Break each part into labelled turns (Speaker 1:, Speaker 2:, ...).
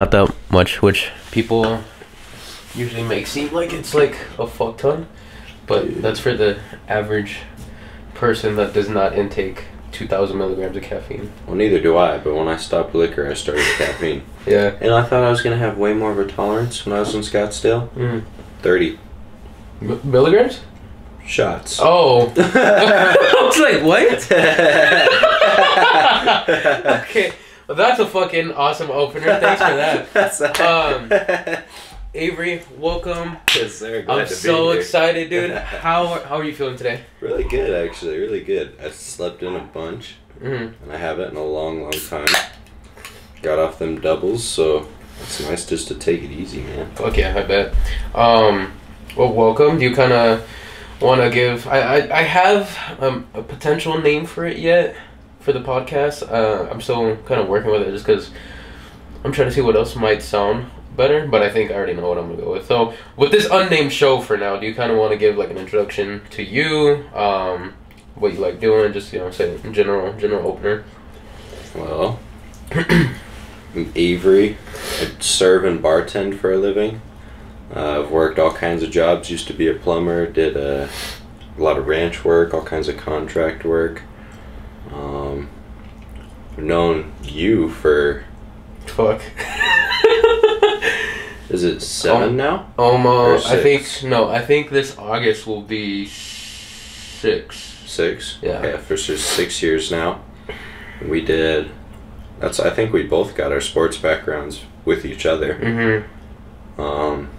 Speaker 1: not that much, which people usually make seem like it's like a fuck ton, but that's for the average person that does not intake 2,000 milligrams of caffeine.
Speaker 2: Well, neither do I, but when I stopped liquor, I started caffeine.
Speaker 1: Yeah.
Speaker 2: And I thought I was going to have way more of a tolerance when I was in Scottsdale.
Speaker 1: Mm.
Speaker 2: 30
Speaker 1: M- milligrams?
Speaker 2: shots.
Speaker 1: Oh. I was like, what? okay. Well, that's a fucking awesome opener. Thanks for that.
Speaker 2: That's
Speaker 1: Um, Avery, welcome.
Speaker 2: yes, sir. Glad
Speaker 1: I'm
Speaker 2: to be
Speaker 1: so
Speaker 2: here.
Speaker 1: excited, dude. How how are you feeling today?
Speaker 2: Really good, actually. Really good. I slept in a bunch,
Speaker 1: hmm
Speaker 2: and I haven't in a long, long time. Got off them doubles, so it's nice just to take it easy, man.
Speaker 1: Fuck yeah, I bet. Um, well, welcome. Do you kind of want to give? I, I I have um, a potential name for it yet for the podcast. Uh, I'm still kind of working with it just because I'm trying to see what else might sound better. But I think I already know what I'm gonna go with. So with this unnamed show for now, do you kind of want to give like an introduction to you? Um, what you like doing? Just you know, say general general opener.
Speaker 2: Well, I'm Avery. I serve and bartend for a living. Uh, I've worked all kinds of jobs. Used to be a plumber. Did uh, a lot of ranch work, all kinds of contract work. Um, I've known you for
Speaker 1: Fuck.
Speaker 2: is it seven now?
Speaker 1: Almost. I think no. I think this August will be six.
Speaker 2: Six.
Speaker 1: Yeah.
Speaker 2: Okay, for six years now. We did. That's. I think we both got our sports backgrounds with each other.
Speaker 1: Mm-hmm.
Speaker 2: Um,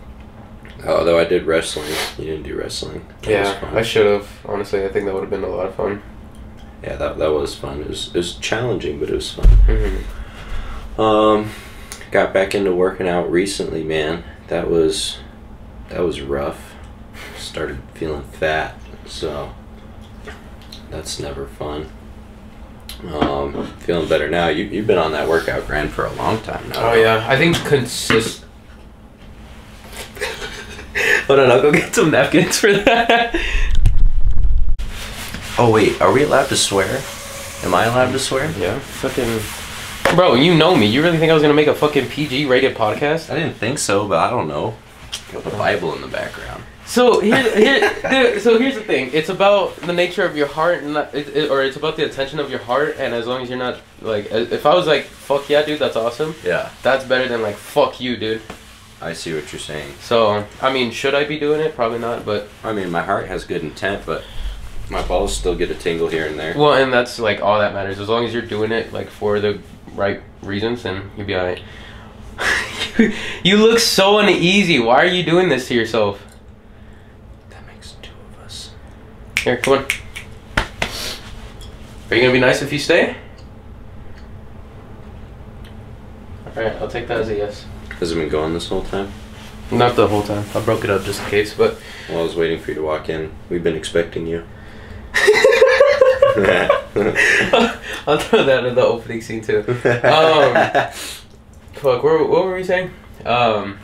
Speaker 2: although I did wrestling, you didn't do wrestling. That
Speaker 1: Yeah. I should have. Honestly, I think that would have been a lot of fun.
Speaker 2: Yeah, that that was fun. It was, it was challenging, but it was fun.
Speaker 1: Mm-hmm.
Speaker 2: Um, got back into working out recently, man. That was that was rough. Started feeling fat, so that's never fun. Um, feeling better now. You you've been on that workout grind for a long time now.
Speaker 1: Oh yeah, I think consist. Hold on, I'll go get some napkins for that.
Speaker 2: Oh wait, are we allowed to swear? Am I allowed to swear?
Speaker 1: Yeah, fucking. Bro, you know me. You really think I was gonna make a fucking PG rated podcast?
Speaker 2: I didn't think so, but I don't know. Got the Bible in the background.
Speaker 1: So here, here, so here's the thing. It's about the nature of your heart, and not, it, it, or it's about the attention of your heart. And as long as you're not like, if I was like, "Fuck yeah, dude, that's awesome,"
Speaker 2: Yeah,
Speaker 1: that's better than like, "Fuck you, dude."
Speaker 2: I see what you're saying.
Speaker 1: So I mean, should I be doing it? Probably not. But
Speaker 2: I mean, my heart has good intent, but my balls still get a tingle here and there.
Speaker 1: well, and that's like all that matters. As long as you're doing it like for the right reasons, then you'll be alright. you look so uneasy. Why are you doing this to yourself?
Speaker 2: That makes two of us.
Speaker 1: Here, come on. Are you gonna be nice if you stay? Alright, I'll take that as a yes.
Speaker 2: Has it been going this whole time?
Speaker 1: Not the whole time. I broke it up just in case, but.
Speaker 2: While I was waiting for you to walk in, we've been expecting you.
Speaker 1: I'll throw that in the opening scene too. Um, fuck, what, what were we saying? Um,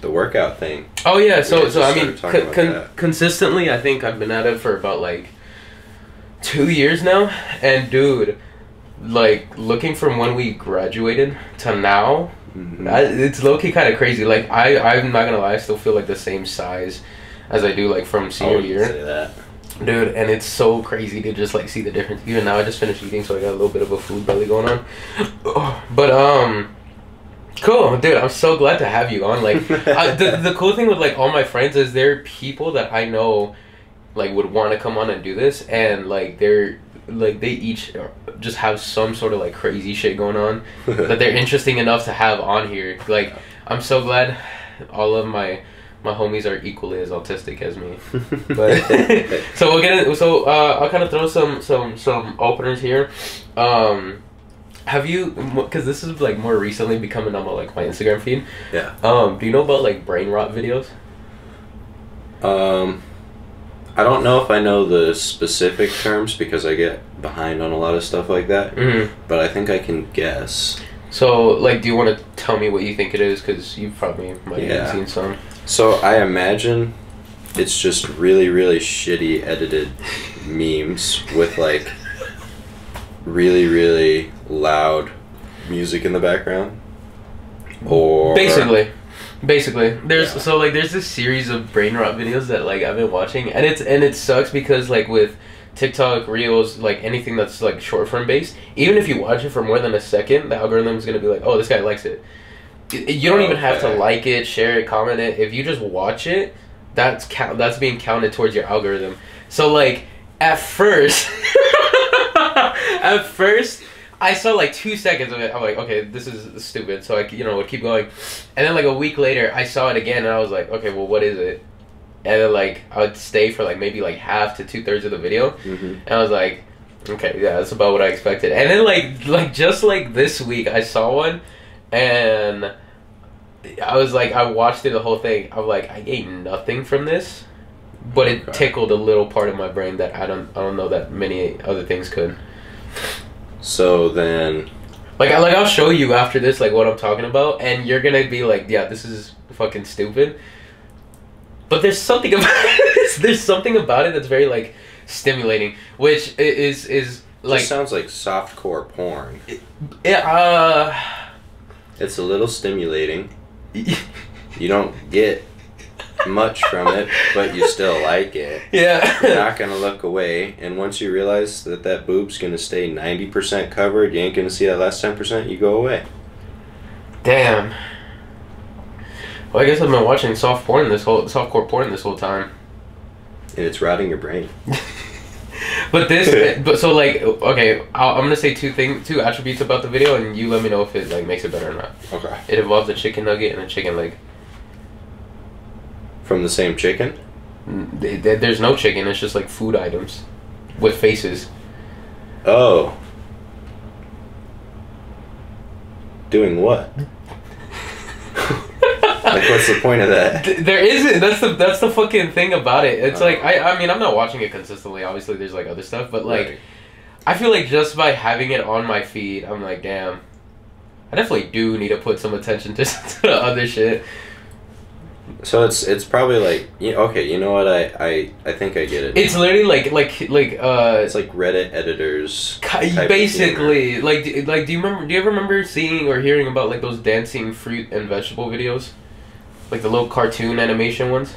Speaker 2: the workout thing.
Speaker 1: oh yeah, so so I mean, con- con- consistently, I think I've been at it for about like two years now, and dude, like looking from when we graduated to now,
Speaker 2: Mhm.
Speaker 1: I, it's low key kind of crazy. Like I, I'm not gonna lie, I still feel like the same size as I do like from senior year,
Speaker 2: say that.
Speaker 1: Dude. And it's so crazy to just like see the difference. Even now, I just finished eating, so I got a little bit of a food belly going on. But um, cool, dude. I'm so glad to have you on. Like I, the the cool thing with like all my friends is there are people that I know like would want to come on and do this, and like they're like they each just have some sort of like crazy shit going on that they're interesting enough to have on here. Like, I'm so glad all of my my homies are equally as autistic as me. But so we'll get in. So uh, I'll kind of throw some some some openers here. Um, have you? Because this is like more recently becoming on my like my Instagram feed.
Speaker 2: yeah.
Speaker 1: Um, do you know about like brain rot videos?
Speaker 2: Um, I don't know if I know the specific terms because I get behind on a lot of stuff like that,
Speaker 1: Mm-hmm.
Speaker 2: but I think I can guess.
Speaker 1: So like, do you want to tell me what you think it is? Because you probably might
Speaker 2: Yeah.
Speaker 1: have seen some.
Speaker 2: So I imagine it's just really, really shitty edited memes with like really, really loud music in the background. or
Speaker 1: Basically. Basically, there's
Speaker 2: Yeah.
Speaker 1: so like there's this series of brain rot videos that like I've been watching, and it's and it sucks because like with TikTok reels, like anything that's like short form based, even if you watch it for more than a second, the algorithm is gonna be like, oh, this guy likes it. You don't even have to like it, share it, comment it. If you just watch it, that's count. That's being counted towards your algorithm. So like at first, at first. I saw like two seconds of it. I'm like, okay, this is stupid. So I, you know, would keep going. And then like a week later, I saw it again, and I was like, okay, well, what is it? And then like I would stay for like maybe like half to two thirds of the video,
Speaker 2: Mhm.
Speaker 1: and I was like, okay, yeah, that's about what I expected. And then like like just like this week, I saw one, and I was like, I watched through the whole thing. I'm like, I ate nothing from this, but it
Speaker 2: Okay.
Speaker 1: tickled a little part of my brain that I don't I don't know that many other things could.
Speaker 2: So then,
Speaker 1: Like I like I'll show you after this like what I'm talking about, and you're gonna be like, yeah, this is fucking stupid. But there's something about there's something about it that's very like stimulating, which is is
Speaker 2: like
Speaker 1: like
Speaker 2: sounds like softcore porn.
Speaker 1: yeah, uh,
Speaker 2: It's a little stimulating. You don't get much from it, but you still like it.
Speaker 1: Yeah.
Speaker 2: You're not gonna look away, and once you realize that that boob's gonna stay ninety percent covered, you ain't gonna see that last ten percent. You go away.
Speaker 1: Damn. Well, I guess I've been watching soft porn this whole softcore porn this whole time.
Speaker 2: and it's rotting your brain.
Speaker 1: But this, but so like, okay, I'll, I'm gonna say two things, two attributes about the video, and you let me know if it like makes it better or not.
Speaker 2: Okay.
Speaker 1: It involves a chicken nugget and a chicken leg.
Speaker 2: From the same chicken?
Speaker 1: Th- th- There's no chicken. It's just like food items with faces.
Speaker 2: Oh. Doing what? Like, what's the point of that?
Speaker 1: Th- There isn't. That's the that's the fucking thing about it. It's
Speaker 2: Oh.
Speaker 1: like I I mean I'm not watching it consistently. Obviously, there's like other stuff, but like
Speaker 2: Right.
Speaker 1: I feel like just by having it on my feed, I'm like, damn. I definitely do need to put some attention to, to other shit.
Speaker 2: So it's it's probably like yeah, okay, you know what I I I think I get it.
Speaker 1: It's literally like like like uh
Speaker 2: it's like Reddit editors.
Speaker 1: ki-
Speaker 2: type of humor.
Speaker 1: basically like do- like do you remember do you ever remember seeing or hearing about like those dancing fruit and vegetable videos? Like the little cartoon animation ones?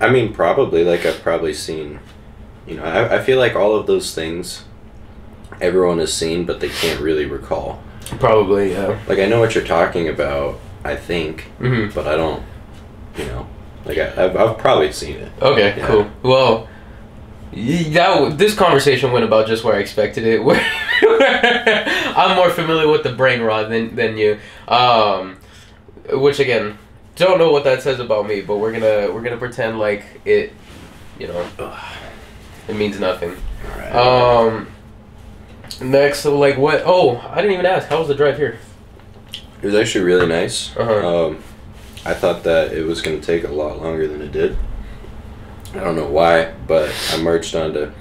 Speaker 2: I mean, probably like I've probably seen. You know, I I feel like all of those things, everyone has seen, but they can't really recall.
Speaker 1: Probably, yeah.
Speaker 2: Like I know what you're talking about. I think,
Speaker 1: hmm
Speaker 2: but I don't. You know, like I, I've I've probably seen it.
Speaker 1: Okay,
Speaker 2: Yeah.
Speaker 1: cool. Well, that this conversation went about just where I expected it. I'm more familiar with the brain rot than than you. Um, which again, don't know what that says about me, but we're gonna we're gonna pretend like it, you know, it means nothing.
Speaker 2: Right.
Speaker 1: Um, next, so like what? Oh, I didn't even ask. How was the drive here?
Speaker 2: It was actually really nice.
Speaker 1: Uh-huh.
Speaker 2: Um, I thought that it was going to take a lot longer than it did. I don't know why, but I merged onto.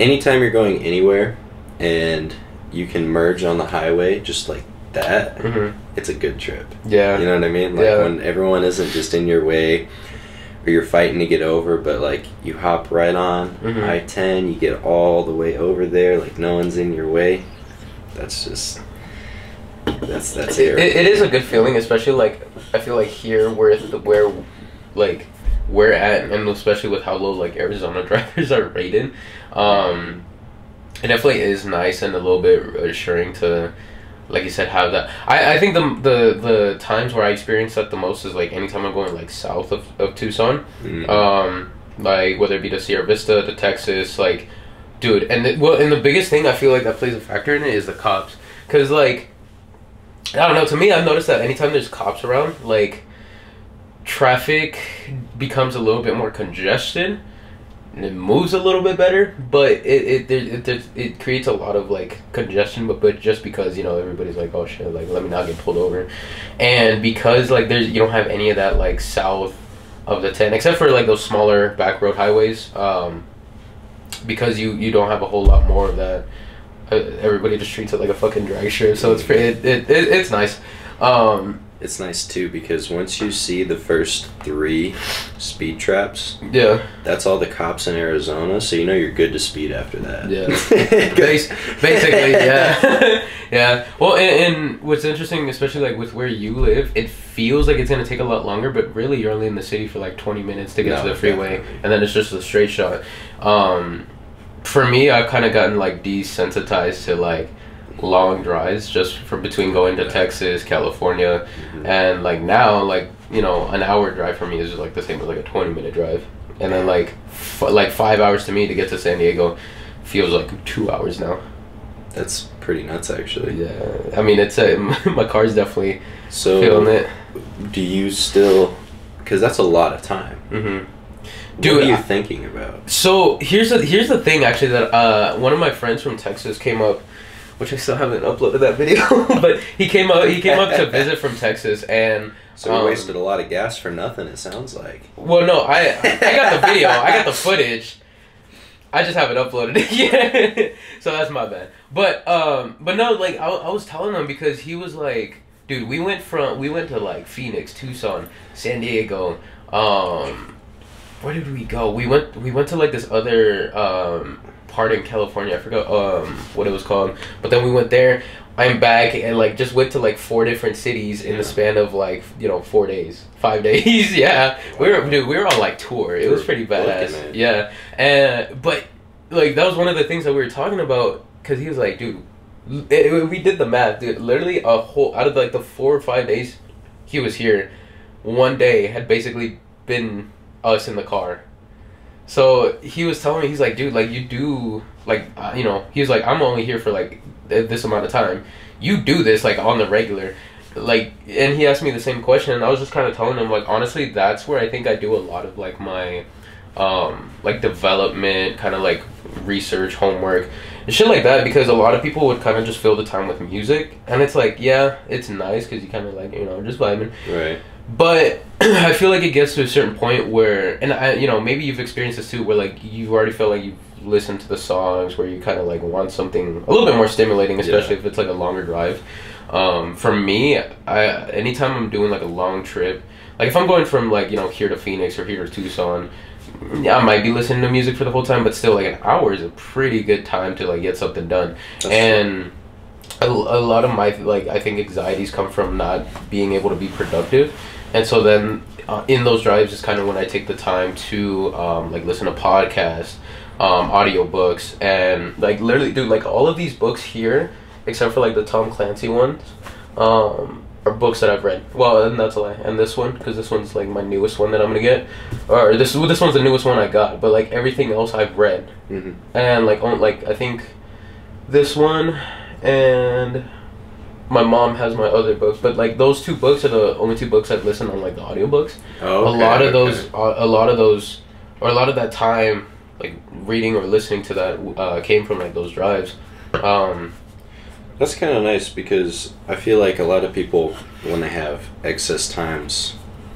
Speaker 2: Anytime you're going anywhere and you can merge on the highway just like that,
Speaker 1: Mm-hmm.
Speaker 2: It's a good trip.
Speaker 1: Yeah.
Speaker 2: You know what I mean? Like
Speaker 1: Yeah.
Speaker 2: when everyone isn't just in your way or you're fighting to get over, but like you hop right on
Speaker 1: Mhm.
Speaker 2: I 10, you get all the way over there, like no one's in your way. That's just. That's that's
Speaker 1: it,
Speaker 2: it.
Speaker 1: it, it is a good feeling, especially like I feel like here where the, where like we're at, and especially with how low like Arizona drivers are rated, um, it definitely is nice and a little bit reassuring to, like you said, have that. I, I think the the the times where I experience that the most is like anytime I'm going like south of, of Tucson,
Speaker 2: Mhm.
Speaker 1: um, like whether it be to Sierra Vista, to Texas, like, dude, and the, well, and the biggest thing I feel like that plays a factor in it is the cops, cause like, I don't know. To me, I've noticed that anytime there's cops around, like, traffic becomes a little bit more congested. It moves a little bit better, but it it it, there's- it creates a lot of like congestion. But but just because you know everybody's like oh shit like let me not get pulled over, and because like there's you don't have any of that like south of the 10 except for like those smaller back road highways um, because you you don't have a whole lot more of that uh, everybody just treats it like a fucking drag strip so it's it, it, it, it's nice um,
Speaker 2: it's nice too because once you see the first three speed traps,
Speaker 1: Yeah.
Speaker 2: that's all the cops in Arizona, so you know you're good to speed after that.
Speaker 1: Yeah. Basically, yeah, yeah. Well, and, and what's interesting, especially like with where you live, it feels like it's gonna take a lot longer, but really you're only in the city for like 20 minutes to get
Speaker 2: No,
Speaker 1: to the freeway,
Speaker 2: definitely.
Speaker 1: and then it's just a straight shot. Um, for me, I've kind of gotten like desensitized to like long drives just from between going to Texas, California,
Speaker 2: Mhm.
Speaker 1: and like now, like you know, an hour drive for me is like the same as like a 20 minute drive, and then like f- like five hours to me to get to San Diego feels like two hours now.
Speaker 2: That's pretty nuts, actually.
Speaker 1: Yeah, I mean it's a my car's definitely
Speaker 2: So,
Speaker 1: feeling it.
Speaker 2: do you still? Because that's a lot of time.
Speaker 1: Mm-hmm.
Speaker 2: what are you
Speaker 1: I-
Speaker 2: thinking about?
Speaker 1: So here's the here's the thing actually that uh one of my friends from Texas came up, which I still haven't uploaded that video, but he came up he came up to visit from Texas and
Speaker 2: So we
Speaker 1: um,
Speaker 2: wasted a lot of gas for nothing. It sounds like.
Speaker 1: Well, no, I I got the video, I got the footage. I just haven't uploaded it yet, so that's my bad. But um, but no, like I, I was telling him because he was like, dude, we went from we went to like Phoenix, Tucson, San Diego. Um, where did we go? We went we went to like this other um part in California. I forgot um what it was called. But then we went there. I'm back and like just went to like four different cities in the span of like you know four days, five days. yeah, we were dude, we were on like tour. It was pretty badass. Yeah, and but like that was one of the things that we were talking about because he was like, dude, it, it- we did the math, dude. Literally a whole out of like the four or five days he was here, one day had basically been us in the car. So he was telling me, he's like, dude, like you do, like uh, you know, he was like, I'm only here for like th- this amount of time. You do this like on the regular, like, and he asked me the same question, and I was just kind of telling him, like, honestly, that's where I think I do a lot of like my, um, like development, kind of like research, homework, and shit like that, because a lot of people would kind of just fill the time with music, and it's like, yeah, it's nice because you kind of like you know just vibing,
Speaker 2: Right.
Speaker 1: But I feel like it gets to a certain point where, and I, you know, maybe you've experienced this too, where like you already feel like you've listened to the songs, where you kind of like want something a little bit more stimulating, especially
Speaker 2: Yeah.
Speaker 1: if it's like a longer drive. Um, for me, I anytime I'm doing like a long trip, like if I'm going from like you know here to Phoenix or here to Tucson, yeah, I might be listening to music for the whole time, but still like an hour is a pretty good time to like get something done
Speaker 2: That's
Speaker 1: and a, a lot of my like i think anxieties come from not being able to be productive. And so then uh, in those drives is kind of when i take the time to um, like listen to podcasts um, audiobooks and like literally dude like all of these books here except for like the tom clancy ones um, are books that i've read. Well and that's a lie. And this one because this one's like my newest one that i'm gonna get. Or this this one's the newest one i got but like everything else i've read.
Speaker 2: Hmm
Speaker 1: and like on like I think this one and my mom has my other books, but like those two books are the only two books I've listened on like the audiobooks.
Speaker 2: Oh,
Speaker 1: a lot of
Speaker 2: okay.
Speaker 1: those, a lot of those, or a lot of that time, like reading or listening to that, uh, came from like those drives. Um,
Speaker 2: That's kind of nice because I feel like a lot of people, when they have excess times,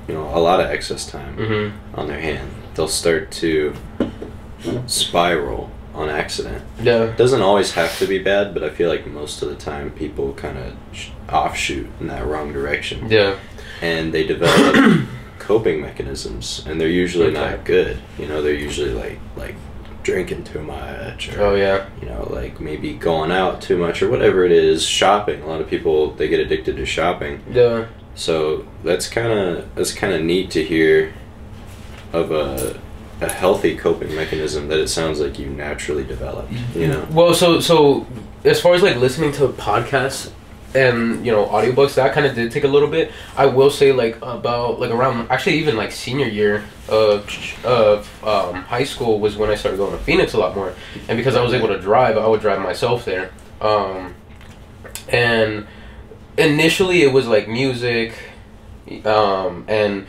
Speaker 2: you know, a lot of excess time
Speaker 1: mhm.
Speaker 2: on their hand, they'll start to spiral on accident.
Speaker 1: Yeah,
Speaker 2: It doesn't always have to be bad, but I feel like most of the time people kind of sh- offshoot in that wrong direction.
Speaker 1: yeah,
Speaker 2: And they develop coping mechanisms, and they're usually
Speaker 1: Okay.
Speaker 2: not good. You know, they're usually like, like drinking too much or
Speaker 1: oh yeah,
Speaker 2: you know, like maybe going out too much or whatever it is, shopping. A lot of people they get addicted to shopping.
Speaker 1: yeah,
Speaker 2: So that's kind of that's kind of neat to hear of a a healthy coping mechanism that it sounds like you naturally developed. You know.
Speaker 1: Well, so so as far as like listening to podcasts and you know audiobooks, that kind of did take a little bit. I will say like about like around actually even like senior year of of um, high school was when I started going to Phoenix a lot more, and because I was able to drive, I would drive myself there. Um, and initially it was like music, um, and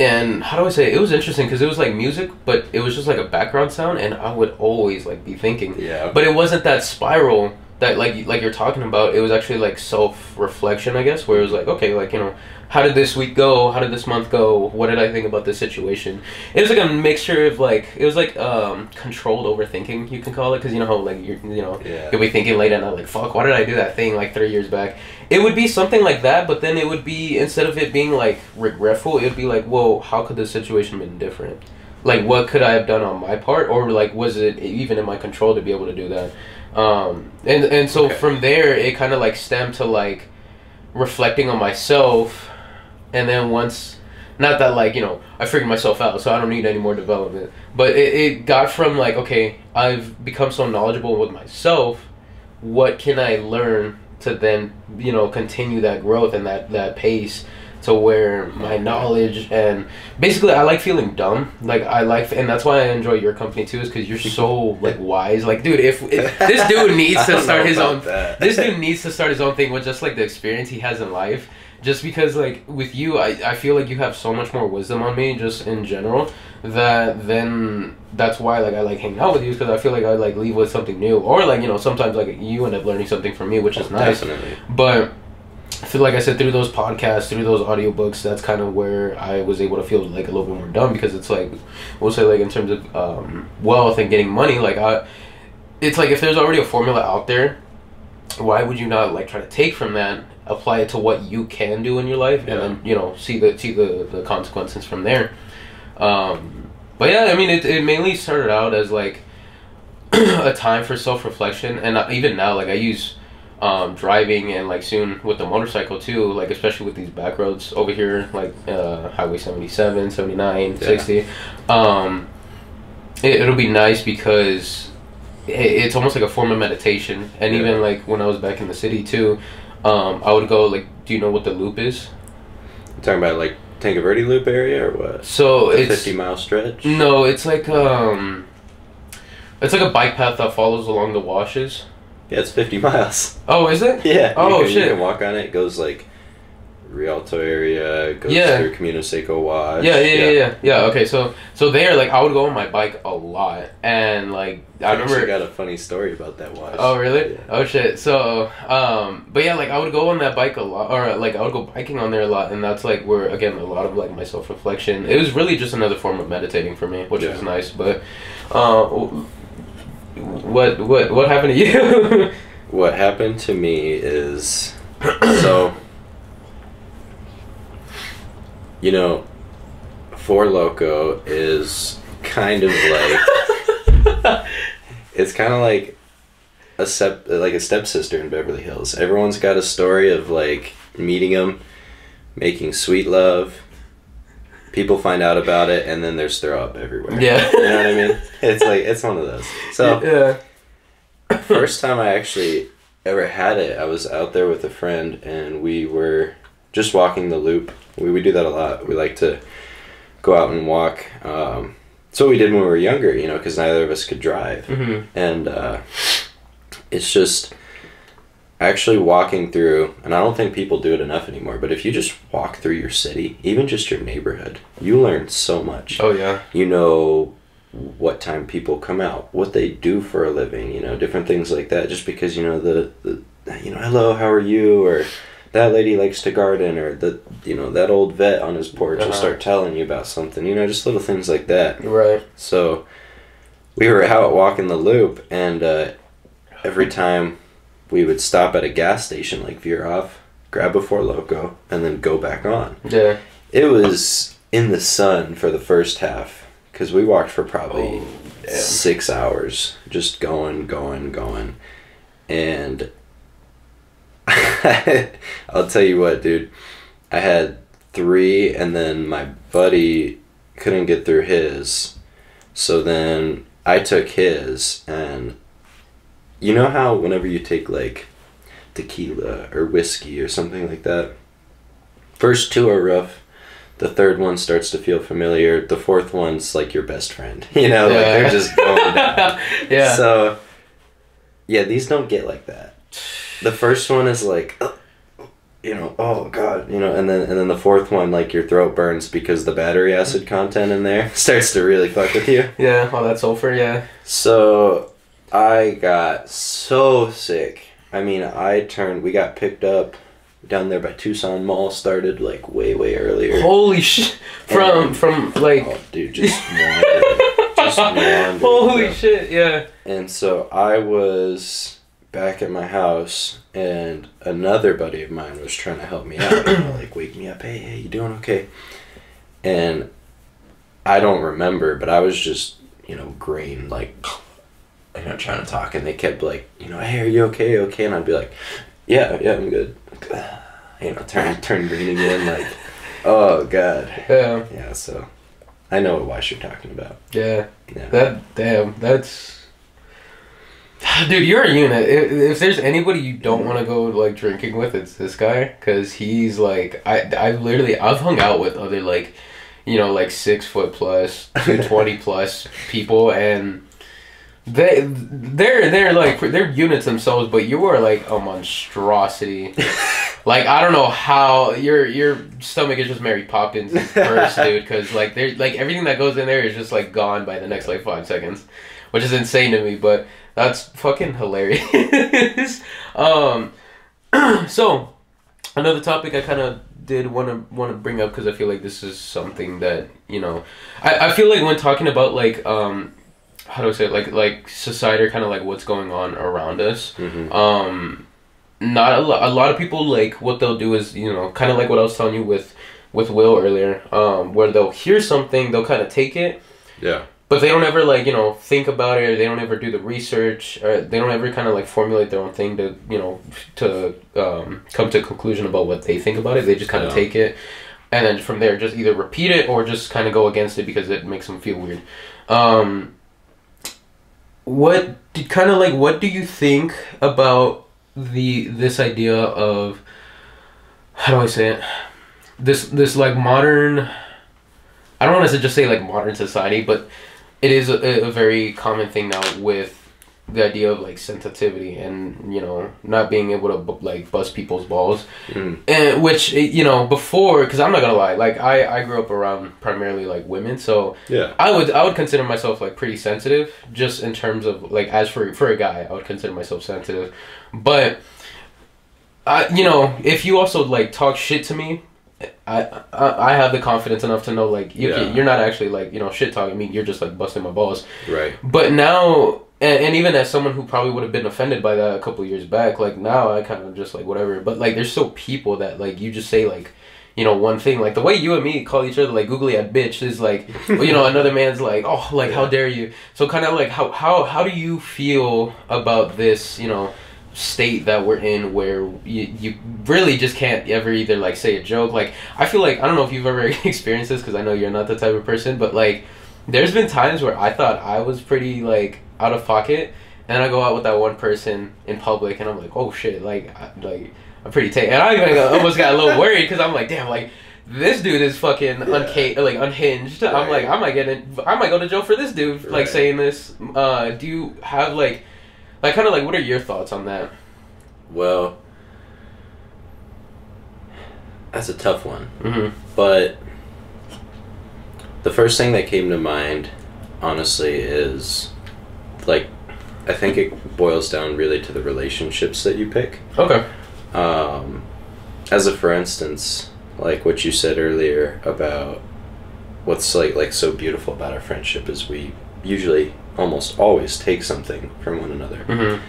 Speaker 1: and how do I say it, it was interesting because it was like music, but it was just like a background sound, and I would always like be thinking,
Speaker 2: Yeah.
Speaker 1: but it wasn't that spiral that like like you're talking about, it was actually like self reflection, I guess, where it was like, okay, like you know, how did this week go? How did this month go? What did I think about this situation? It was like a mixture of like it was like um controlled overthinking, you can call it, because you know how like you're you know
Speaker 2: Yeah.
Speaker 1: you'll be thinking late at night like fuck, why did I do that thing like three years back? It would be something like that, but then it would be instead of it being like regretful, it would be like, whoa, how could this situation have been different? Like what could I have done on my part, or like was it even in my control to be able to do that? Um, and and so
Speaker 2: Okay.
Speaker 1: from there, it kind of like stemmed to like reflecting on myself, and then once, not that like you know I figured myself out, so I don't need any more development. But it, it got from like okay, I've become so knowledgeable with myself. What can I learn to then you know continue that growth and that that pace to where my knowledge and basically I like feeling dumb. Like I like, and that's why I enjoy your company too, is because you're so like wise. Like, dude, if, if this dude needs to start his own,
Speaker 2: that.
Speaker 1: this dude needs to start his own thing with just like the experience he has in life. Just because like with you, I, I feel like you have so much more wisdom on me just in general that then that's why like I like hanging out with you because I feel like I like leave with something new or like you know sometimes like you end up learning something from me which is nice
Speaker 2: Definitely.
Speaker 1: but feel like I said through those podcasts, through those audiobooks, that's kind of where I was able to feel like a little bit more dumb because it's like we'll say like in terms of um, wealth and getting money, like I, it's like if there's already a formula out there, why would you not like try to take from that, apply it to what you can do in your life,
Speaker 2: Yeah.
Speaker 1: and then you know see the see the the consequences from there. Um, but yeah, I mean it it mainly started out as like a time for self reflection, and even now like I use um, driving and like soon with the motorcycle too like especially with these back roads over here like uh, highway 77 79
Speaker 2: Yeah.
Speaker 1: 60 um, it, it'll be nice because it, it's almost like a form of meditation and
Speaker 2: Yeah.
Speaker 1: even like when i was back in the city too um, i would go like do you know what the loop is
Speaker 2: talking about like Tanque Loop area or what?
Speaker 1: so
Speaker 2: The
Speaker 1: it's
Speaker 2: fifty mile stretch.
Speaker 1: no it's like um it's like a bike path that follows along the washes
Speaker 2: Yeah, it's fifty miles.
Speaker 1: oh is it
Speaker 2: Yeah.
Speaker 1: Oh,
Speaker 2: you can,
Speaker 1: shit.
Speaker 2: You can walk on it. It goes like Rialto area. Goes
Speaker 1: Yeah.
Speaker 2: through Camino Seco Wash.
Speaker 1: Yeah, yeah, yeah, yeah, yeah. Okay, so so there, like, I would go on my bike a lot, and like, I
Speaker 2: I
Speaker 1: remember.
Speaker 2: got a funny story about that wash.
Speaker 1: Oh really?
Speaker 2: Yeah.
Speaker 1: Oh shit. So, um, but yeah, like I would go on that bike a lot, or like I would go biking on there a lot, and that's like where again a lot of like my self reflection. It was really just another form of meditating for me, which
Speaker 2: Yeah.
Speaker 1: was nice. But, uh, what what what happened to you?
Speaker 2: What happened to me is so you know Four Loco is kind of like it's kind of like a step like a stepsister in Beverly Hills. Everyone's got a story of like meeting them, making sweet love. People find out about it, and then there's throw up everywhere.
Speaker 1: Yeah.
Speaker 2: you know what I mean. It's like it's one of those. So
Speaker 1: yeah.
Speaker 2: first time I actually ever had it, I was out there with a friend and we were just walking the loop. We we do that a lot. We like to go out and walk. Um, it's what we did when we were younger, you know, because neither of us could drive,
Speaker 1: hmm
Speaker 2: and uh, it's just actually walking through. And I don't think people do it enough anymore. But if you just walk through your city, even just your neighborhood, you learn so much
Speaker 1: Oh yeah.
Speaker 2: you know what time people come out what they do for a living you know different things like that just because you know the, the you know hello how are you or that lady likes to garden or the you know that old vet on his porch will
Speaker 1: Uh-huh.
Speaker 2: start telling you about something you know just little things like that
Speaker 1: Right.
Speaker 2: so we were out walking the loop and uh, every time we would stop at a gas station like veer off grab a four loco and then go back on
Speaker 1: Yeah.
Speaker 2: it was in the sun for the first half because we walked for probably
Speaker 1: Oh,
Speaker 2: six hours, just going, going, going, and I'll tell you what, dude. I had three, and then my buddy couldn't get through his, so then I took his, and you know how whenever you take like tequila or whiskey or something like that, first two are rough the third one starts to feel familiar. The fourth one's like your best friend. You know, like
Speaker 1: Yeah.
Speaker 2: they're just going down.
Speaker 1: yeah.
Speaker 2: So, yeah, these don't get like that. The first one is like, "Ugh," you know, oh god, you know, and then and then the fourth one, like your throat burns because the battery acid content in there starts to really fuck with you.
Speaker 1: yeah. Oh, that sulfur. Yeah.
Speaker 2: So, I got so sick I mean, I turned. We got picked up down there by Tucson Mall. Started like way way earlier.
Speaker 1: Holy shit! From
Speaker 2: And-
Speaker 1: from like.
Speaker 2: Oh, dude, just wandered. just wandered.
Speaker 1: Holy
Speaker 2: bro.
Speaker 1: shit! Yeah.
Speaker 2: And so I was back at my house, and another buddy of mine was trying to help me out, like wake me up. Hey, hey, you doing okay? And I don't remember, but I was just, you know, green, like, you know, trying to talk, and they kept like, you know, hey, are you okay? Okay, and I'd be like, yeah, yeah, I'm good. You know, turn turn green again, like, oh god,
Speaker 1: Yeah.
Speaker 2: yeah. So I know what Weiss you're talking about.
Speaker 1: Yeah.
Speaker 2: Yeah.
Speaker 1: That damn. That's. Dude, you're a unit. If, if there's anybody you don't want to go like drinking with, it's this guy because he's like I I literally I've hung out with other like, you know like six foot plus, two twenty plus people and. They they're they're like they're units themselves, but you are like a monstrosity. like I don't know how your your stomach is just Mary Poppins first, dude. Because like there's like everything that goes in there is just like gone by the next like five seconds, which is insane to me. But that's fucking hilarious. um, so another topic I kind of did want to want to bring up because I feel like this is something that you know I, I feel like when talking about like um how do I say it? like like society or kind of like what's going on around us
Speaker 2: hmm
Speaker 1: um not a lot a lot of people like what they'll do is you know kind of like what I was telling you with with Will earlier um where they'll hear something they'll kind of take it
Speaker 2: Yeah.
Speaker 1: but they don't ever like you know think about it or they don't ever do the research or they don't ever kind of like formulate their own thing to you know to um, come to a conclusion about what they think about it they just kind of
Speaker 2: Yeah.
Speaker 1: take it and then from there just either repeat it or just kind of go against it because it makes them feel weird um, what kind of like what do you think about the this idea of how do I say it? This this like modern I don't want to just say like modern society but it is a, a very common thing now with the idea of like sensitivity and you know not being able to like bust people's balls
Speaker 2: Mm.
Speaker 1: and which eh, you know before because i'm not gonna lie like i i grew up around primarily like women so
Speaker 2: Yeah.
Speaker 1: i would i would consider myself like pretty sensitive just in terms of like as for for a guy i would consider myself sensitive but I, you know, if you also like talk shit to me, I, I I have the confidence enough to know like you
Speaker 2: Yeah.
Speaker 1: you're not actually like you know shit talking me. You're just like busting my balls.
Speaker 2: Right.
Speaker 1: But now, and, and even as someone who probably would have been offended by that a couple years back, like now I kind of just like whatever. But like, there's still people that like you just say like, you know, one thing like the way you and me call each other like googly eyed bitch is like, well, you know, another man's like, oh, like how dare you? So kind of like how how how do you feel about this? You know. state that we're in where you, you really just can't ever either like say a joke like i feel like i don't know if you've ever experienced this because i know you're not the type of person but like there's been times where I thought I was pretty like out of pocket, and I go out with that one person in public, and I'm like, oh shit, like, I, like I'm pretty taken. And I even almost got a little worried because I'm like, damn, like this dude is fucking
Speaker 2: Yeah.
Speaker 1: unca- like unhinged. I'm
Speaker 2: Right.
Speaker 1: like, I might get in, I might go to jail for this dude like
Speaker 2: Right.
Speaker 1: saying this. Uh, do you have like, like kind of like, what are your thoughts on that?
Speaker 2: Well, that's a tough one.
Speaker 1: Mm-hmm.
Speaker 2: But the first thing that came to mind, honestly, is like I think it boils down really to the relationships that you pick.
Speaker 1: Okay.
Speaker 2: Um, as a for instance, like what you said earlier about what's like like so beautiful about our friendship is we usually almost always take something from one another.
Speaker 1: Mm-hmm.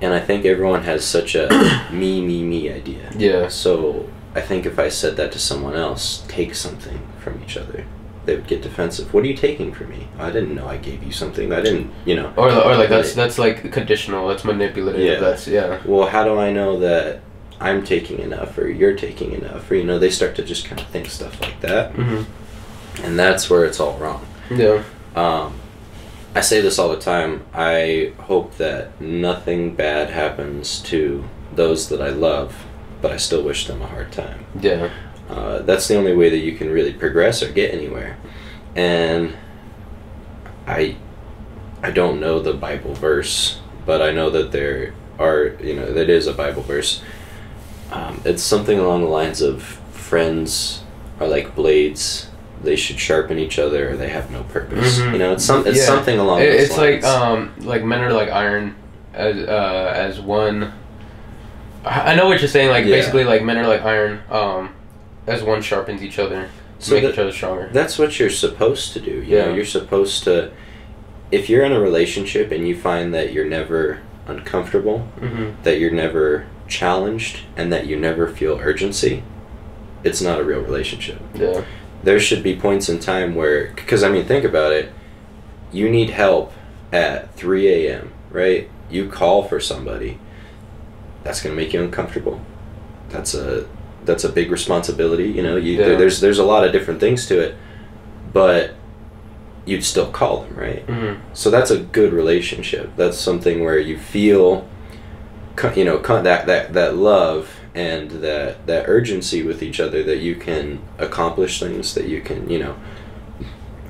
Speaker 2: And I think everyone has such a me me me idea.
Speaker 1: Yeah.
Speaker 2: So I think if I said that to someone else, take something from each other, they would get defensive. What are you taking from me? I didn't know I gave you something. I didn't, you know.
Speaker 1: Or, or like that's that's like conditional. That's manipulative.
Speaker 2: Yeah.
Speaker 1: That's yeah.
Speaker 2: Well, how do I know that I'm taking enough or you're taking enough? Or, you know, they start to just kind of think stuff like that.
Speaker 1: Mm-hmm.
Speaker 2: And that's where it's all wrong.
Speaker 1: Yeah.
Speaker 2: Um, I say this all the time. I hope that nothing bad happens to those that I love, but I still wish them a hard time.
Speaker 1: Yeah.
Speaker 2: Uh, that's the only way that you can really progress or get anywhere. And I, I don't know the Bible verse, but I know that there are, you know, that is a Bible verse. Um, it's something along the lines of friends are like blades; they should sharpen each other, or they have no purpose.
Speaker 1: Mhm.
Speaker 2: You know, it's some, it's
Speaker 1: Yeah.
Speaker 2: something along.
Speaker 1: It- it's like um like men are like iron as uh as one I I know what you're saying. Like
Speaker 2: Yeah.
Speaker 1: basically, like men are like iron. Um, as one sharpens each other,
Speaker 2: So
Speaker 1: make
Speaker 2: that-
Speaker 1: each other stronger.
Speaker 2: That's what you're supposed to do. You know,
Speaker 1: Yeah.
Speaker 2: you're supposed to. If you're in a relationship and you find that you're never uncomfortable,
Speaker 1: Mm-hmm.
Speaker 2: that you're never challenged, and that you never feel urgency, it's not a real relationship.
Speaker 1: Yeah.
Speaker 2: There should be points in time where, because I mean, think about it. You need help at 3 a.m., right? You call for somebody. That's going to make you uncomfortable. That's a that's a big responsibility. You know, you
Speaker 1: Yeah.
Speaker 2: there's there's a lot of different things to it, but you'd still call them, right?
Speaker 1: Mm-hmm.
Speaker 2: So that's a good relationship. That's something where you feel, you know, that that that love and that that urgency with each other that you can accomplish things that you can, you know,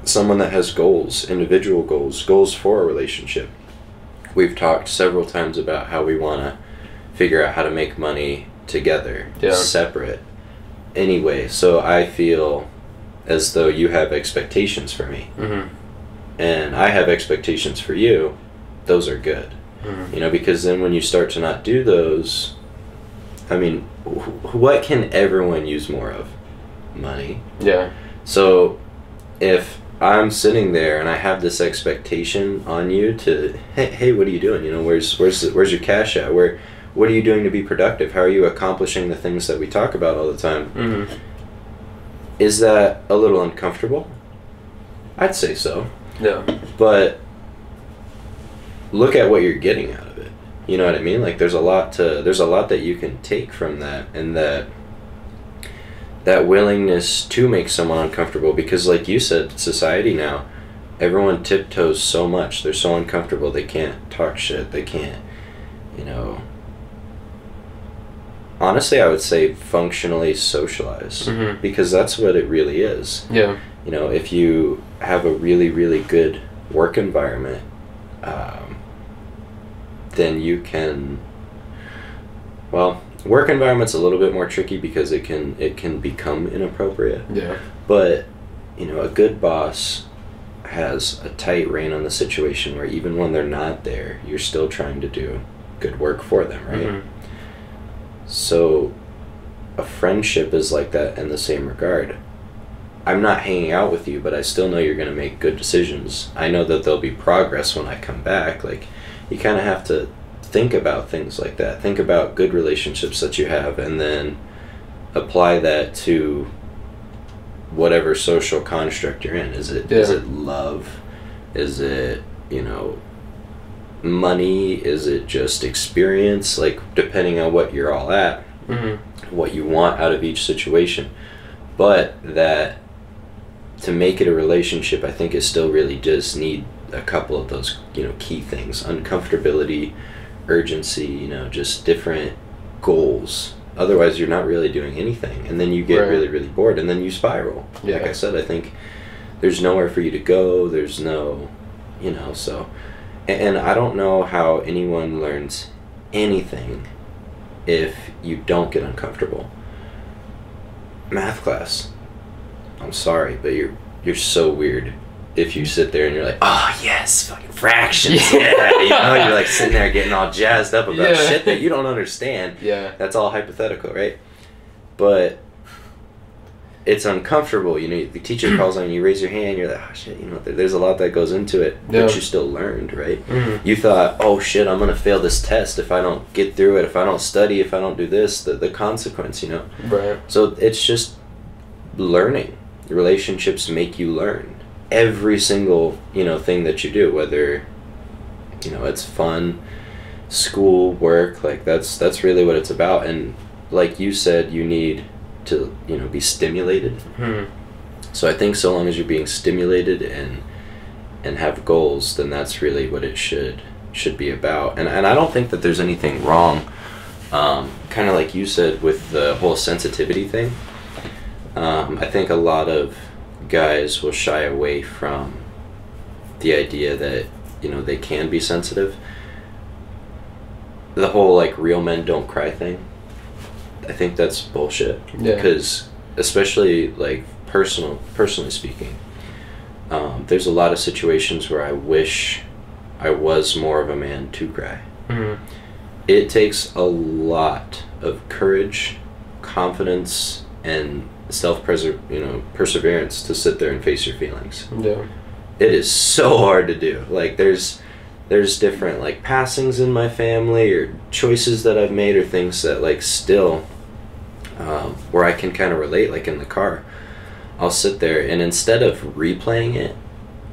Speaker 2: someone that has goals, individual goals, goals for a relationship. We've talked several times about how we want to figure out how to make money together,
Speaker 1: Yeah.
Speaker 2: separate. Anyway, so I feel as though you have expectations for me
Speaker 1: Mm-hmm.
Speaker 2: and I have expectations for you, those are good.
Speaker 1: Mm-hmm.
Speaker 2: You know, because then when you start to not do those, I mean, wh- what can everyone use more of? Money.
Speaker 1: Yeah.
Speaker 2: So if I'm sitting there and I have this expectation on you to, hey, hey, what are you doing? You know, where's where's the, where's your cash at? Where what are you doing to be productive? How are you accomplishing the things that we talk about all the time?
Speaker 1: Mm-hmm.
Speaker 2: Is that a little uncomfortable? I'd say so.
Speaker 1: Yeah.
Speaker 2: but look at what you're getting out of it you know what i mean like there's a lot to there's a lot that you can take from that and that that willingness to make someone uncomfortable because like you said society now everyone tiptoes so much they're so uncomfortable they can't talk shit they can't you know honestly i would say functionally socialize
Speaker 1: Mhm.
Speaker 2: because that's what it really is
Speaker 1: Yeah.
Speaker 2: you know if you have a really really good work environment um, then you can well work environment's a little bit more tricky because it can it can become inappropriate
Speaker 1: Yeah.
Speaker 2: but you know a good boss has a tight rein on the situation where even when they're not there you're still trying to do good work for them right
Speaker 1: Mhm.
Speaker 2: So a friendship is like that in the same regard. I'm not hanging out with you, but I still know you're going to make good decisions. I know that there'll be progress when I come back. Like, you kind of have to think about things like that. Think about good relationships that you have and then apply that to whatever social construct you're in. Is it is
Speaker 1: Yeah.
Speaker 2: it love? Is it, you know, money? Is it just experience? Like, depending on what you're all at
Speaker 1: Mm-hmm.
Speaker 2: what you want out of each situation. But that to make it a relationship, I think it still really just need a couple of those, you know, key things. Uncomfortability, urgency, you know, just different goals. Otherwise you're not really doing anything. And then you get
Speaker 1: Right.
Speaker 2: really, really bored and then you spiral.
Speaker 1: Yeah.
Speaker 2: Like I said, I think there's nowhere for you to go, there's no you know, so and, I don't know how anyone learns anything if you don't get uncomfortable. Math class. I'm sorry, but you're you're so weird if you sit there and you're like, oh yes, fucking fractions,
Speaker 1: Yeah.
Speaker 2: yeah. You know, you're like sitting there getting all jazzed up about
Speaker 1: Yeah.
Speaker 2: shit that you don't understand.
Speaker 1: Yeah.
Speaker 2: That's all hypothetical, right? But it's uncomfortable. You know, the teacher calls on you, you raise your hand, you're like, oh shit, you know, there's a lot that goes into it,
Speaker 1: Yeah.
Speaker 2: but you still learned, right?
Speaker 1: Mm-hmm.
Speaker 2: You thought, oh shit, I'm gonna fail this test if I don't get through it, if I don't study, if I don't do this, the, the consequence, you know?
Speaker 1: Right.
Speaker 2: So it's just learning. Relationships make you learn. Every single, you know, thing that you do, whether you know, it's fun, school, work, like that's that's really what it's about. And like you said, you need to, you know, be stimulated.
Speaker 1: Mm-hmm.
Speaker 2: So I think so long as you're being stimulated and and have goals, then that's really what it should should be about. And and I don't think that there's anything wrong. Um, kind of like you said with the whole sensitivity thing. Um, I think a lot of guys will shy away from the idea that you know they can be sensitive. The whole like real men don't cry thing. I think that's bullshit
Speaker 1: Yeah.
Speaker 2: because especially like personal personally speaking um, there's a lot of situations where i wish i was more of a man to cry
Speaker 1: Mm-hmm.
Speaker 2: it takes a lot of courage, confidence, and self you know perseverance to sit there and face your feelings.
Speaker 1: Yeah.
Speaker 2: It is so hard to do. Like there's there's different like passings in my family or choices that I've made or things that like still um, where I can kind of relate. Like in the car, I'll sit there and instead of replaying it.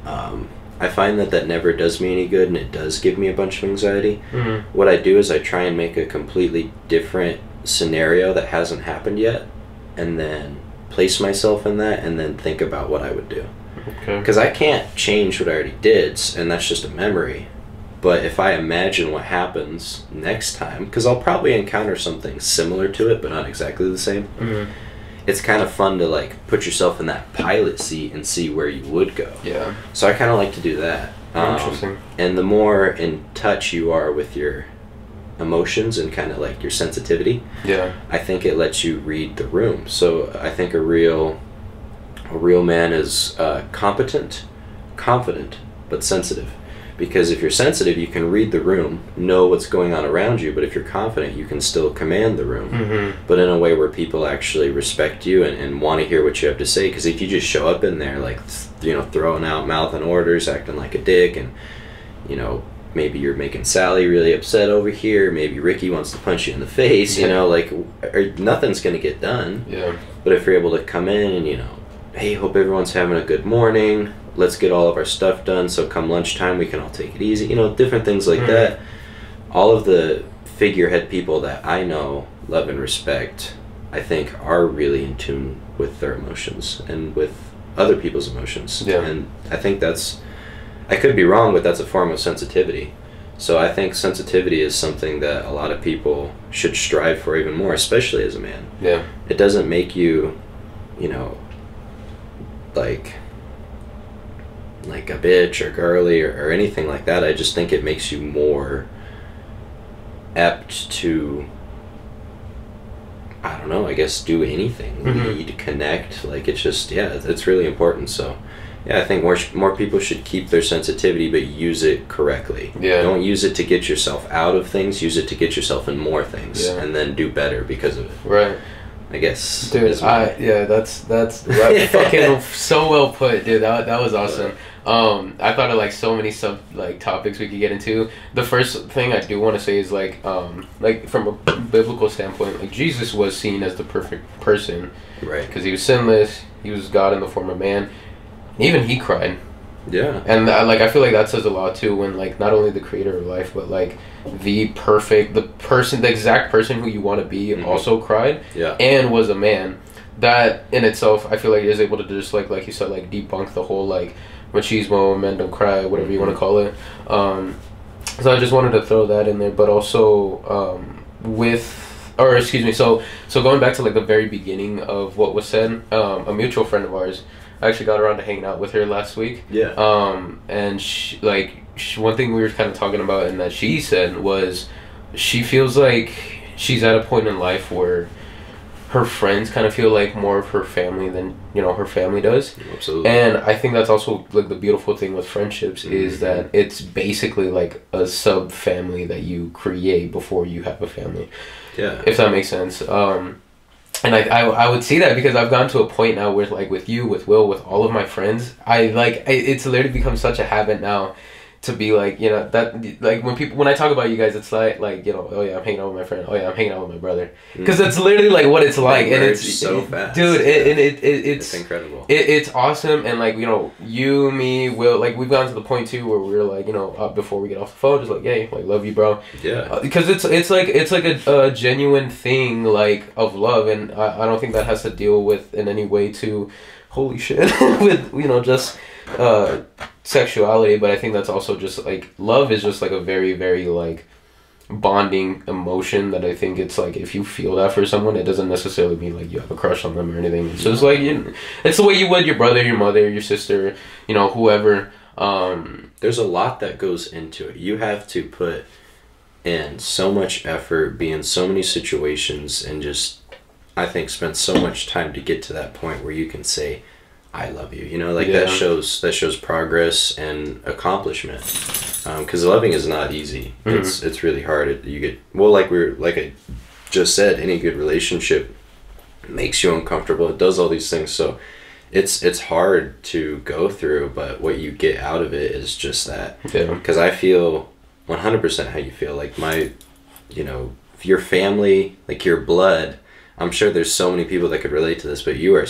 Speaker 2: Um, I find that that never does me any good and it does give me a bunch of anxiety.
Speaker 1: Mm-hmm.
Speaker 2: What I do is I try and make a completely different scenario that hasn't happened yet and then place myself in that and then think about what I would do.
Speaker 1: Okay.
Speaker 2: Because I can't change what I already did, and that's just a memory. But if I imagine what happens next time, because I'll probably encounter something similar to it, but not exactly the same,
Speaker 1: Mm-hmm.
Speaker 2: it's kind of fun to like put yourself in that pilot seat and see where you would go.
Speaker 1: Yeah.
Speaker 2: So I kind of like to do that. Um,
Speaker 1: Interesting.
Speaker 2: and the more in touch you are with your emotions and kind of like your sensitivity,
Speaker 1: Yeah.
Speaker 2: I think it lets you read the room. So I think a real, a real man is uh, competent, confident, but sensitive. Because if you're sensitive, you can read the room, know what's going on around you. But if you're confident, you can still command the room,
Speaker 1: Mm-hmm.
Speaker 2: but in a way where people actually respect you and, and want to hear what you have to say. Because if you just show up in there like you know throwing out mouth and orders, acting like a dick, and you know maybe you're making Sally really upset over here. Maybe Ricky wants to punch you in the face. You know, like or, nothing's gonna get done.
Speaker 1: Yeah.
Speaker 2: But if you're able to come in and you know, hey, hope everyone's having a good morning. Let's get all of our stuff done. So come lunchtime, we can all take it easy. You know, different things like
Speaker 1: Mhm.
Speaker 2: that. All of the figurehead people that I know, love and respect, I think are really in tune with their emotions and with other people's emotions.
Speaker 1: Yeah.
Speaker 2: And I think that's, I could be wrong, but that's a form of sensitivity. So I think sensitivity is something that a lot of people should strive for even more, especially as a man
Speaker 1: Yeah.
Speaker 2: it doesn't make you you know like like a bitch or girly or, or anything like that i just think it makes you more apt to i don't know i guess do anything
Speaker 1: Mhm.
Speaker 2: lead connect like it's just yeah it's- really important so yeah i think more sh- more people should keep their sensitivity but use it correctly
Speaker 1: Yeah.
Speaker 2: don't use it to get yourself out of things use it to get yourself in more things
Speaker 1: Yeah.
Speaker 2: and then do better because of it
Speaker 1: Right.
Speaker 2: I guess.
Speaker 1: Dude, I yeah, that's that's that fucking so well put, dude. That that was awesome. Um, I thought of like so many sub like topics we could get into. The first thing I do want to say is like um like from a biblical standpoint, like Jesus was seen as the perfect person
Speaker 2: right.
Speaker 1: because he was sinless. He was God in the form of man. Even he cried,
Speaker 2: Yeah.
Speaker 1: and uh, like I feel like that says a lot too. When like not only the creator of life, but like the perfect, the person, the exact person who you want to be,
Speaker 2: Mhm.
Speaker 1: also cried
Speaker 2: Yeah.
Speaker 1: and was a man that in itself i feel like is able to just like like you said like debunk the whole like machismo men don't cry whatever you want to call it um so i just wanted to throw that in there but also um with or excuse me so so going back to like the very beginning of what was said um a mutual friend of ours i actually got around to hanging out with her last week
Speaker 2: Yeah.
Speaker 1: um, and she, like she, one thing we were kind of talking about and that she said was she feels like she's at a point in life where her friends kind of feel like more of her family than you know her family does
Speaker 2: Absolutely.
Speaker 1: and i think that's also like the beautiful thing with friendships is
Speaker 2: Mhm.
Speaker 1: that it's basically like a sub family that you create before you have a family
Speaker 2: yeah.
Speaker 1: if that makes sense. Um, and I, I, I would see that because I've gotten to a point now where like with you, with Will, with all of my friends, I like it's literally become such a habit now to be like you know that like when people when I talk about you guys, it's like like you know oh yeah I'm hanging out with my friend, oh yeah I'm hanging out with my brother because that's literally like what it's like, and it's
Speaker 2: so fast.
Speaker 1: dude. It, and it, it
Speaker 2: it's,
Speaker 1: it's
Speaker 2: incredible.
Speaker 1: it, it's awesome and like you know you me will like we've gotten to the point too where we're like you know uh, before we get off the phone just like hey like love you bro
Speaker 2: yeah.
Speaker 1: because it's it's like it's like a, a genuine thing like of love and I, I don't think that has to deal with in any way to holy shit with you know just uh sexuality but i think that's also just like love is just like a very very like bonding emotion that i think it's like if you feel that for someone it doesn't necessarily mean like you have a crush on them or anything it's just like you it's the way you would your brother your mother your sister you know whoever um
Speaker 2: There's a lot that goes into it. You have to put in so much effort, be in so many situations, and just, I think, spend so much time to get to that point where you can say, I love you. You know, like that shows that shows progress and accomplishment. Because loving is not easy.
Speaker 1: Mm-hmm.
Speaker 2: It's it's really hard. It, you get well, like we are like I just said, any good relationship makes you uncomfortable. It does all these things. So it's it's hard to go through, but what you get out of it is just that.
Speaker 1: Yeah.
Speaker 2: Because I feel one hundred percent how you feel. Like my, you know, your family, like your blood. I'm sure there's so many people that could relate to this, but you are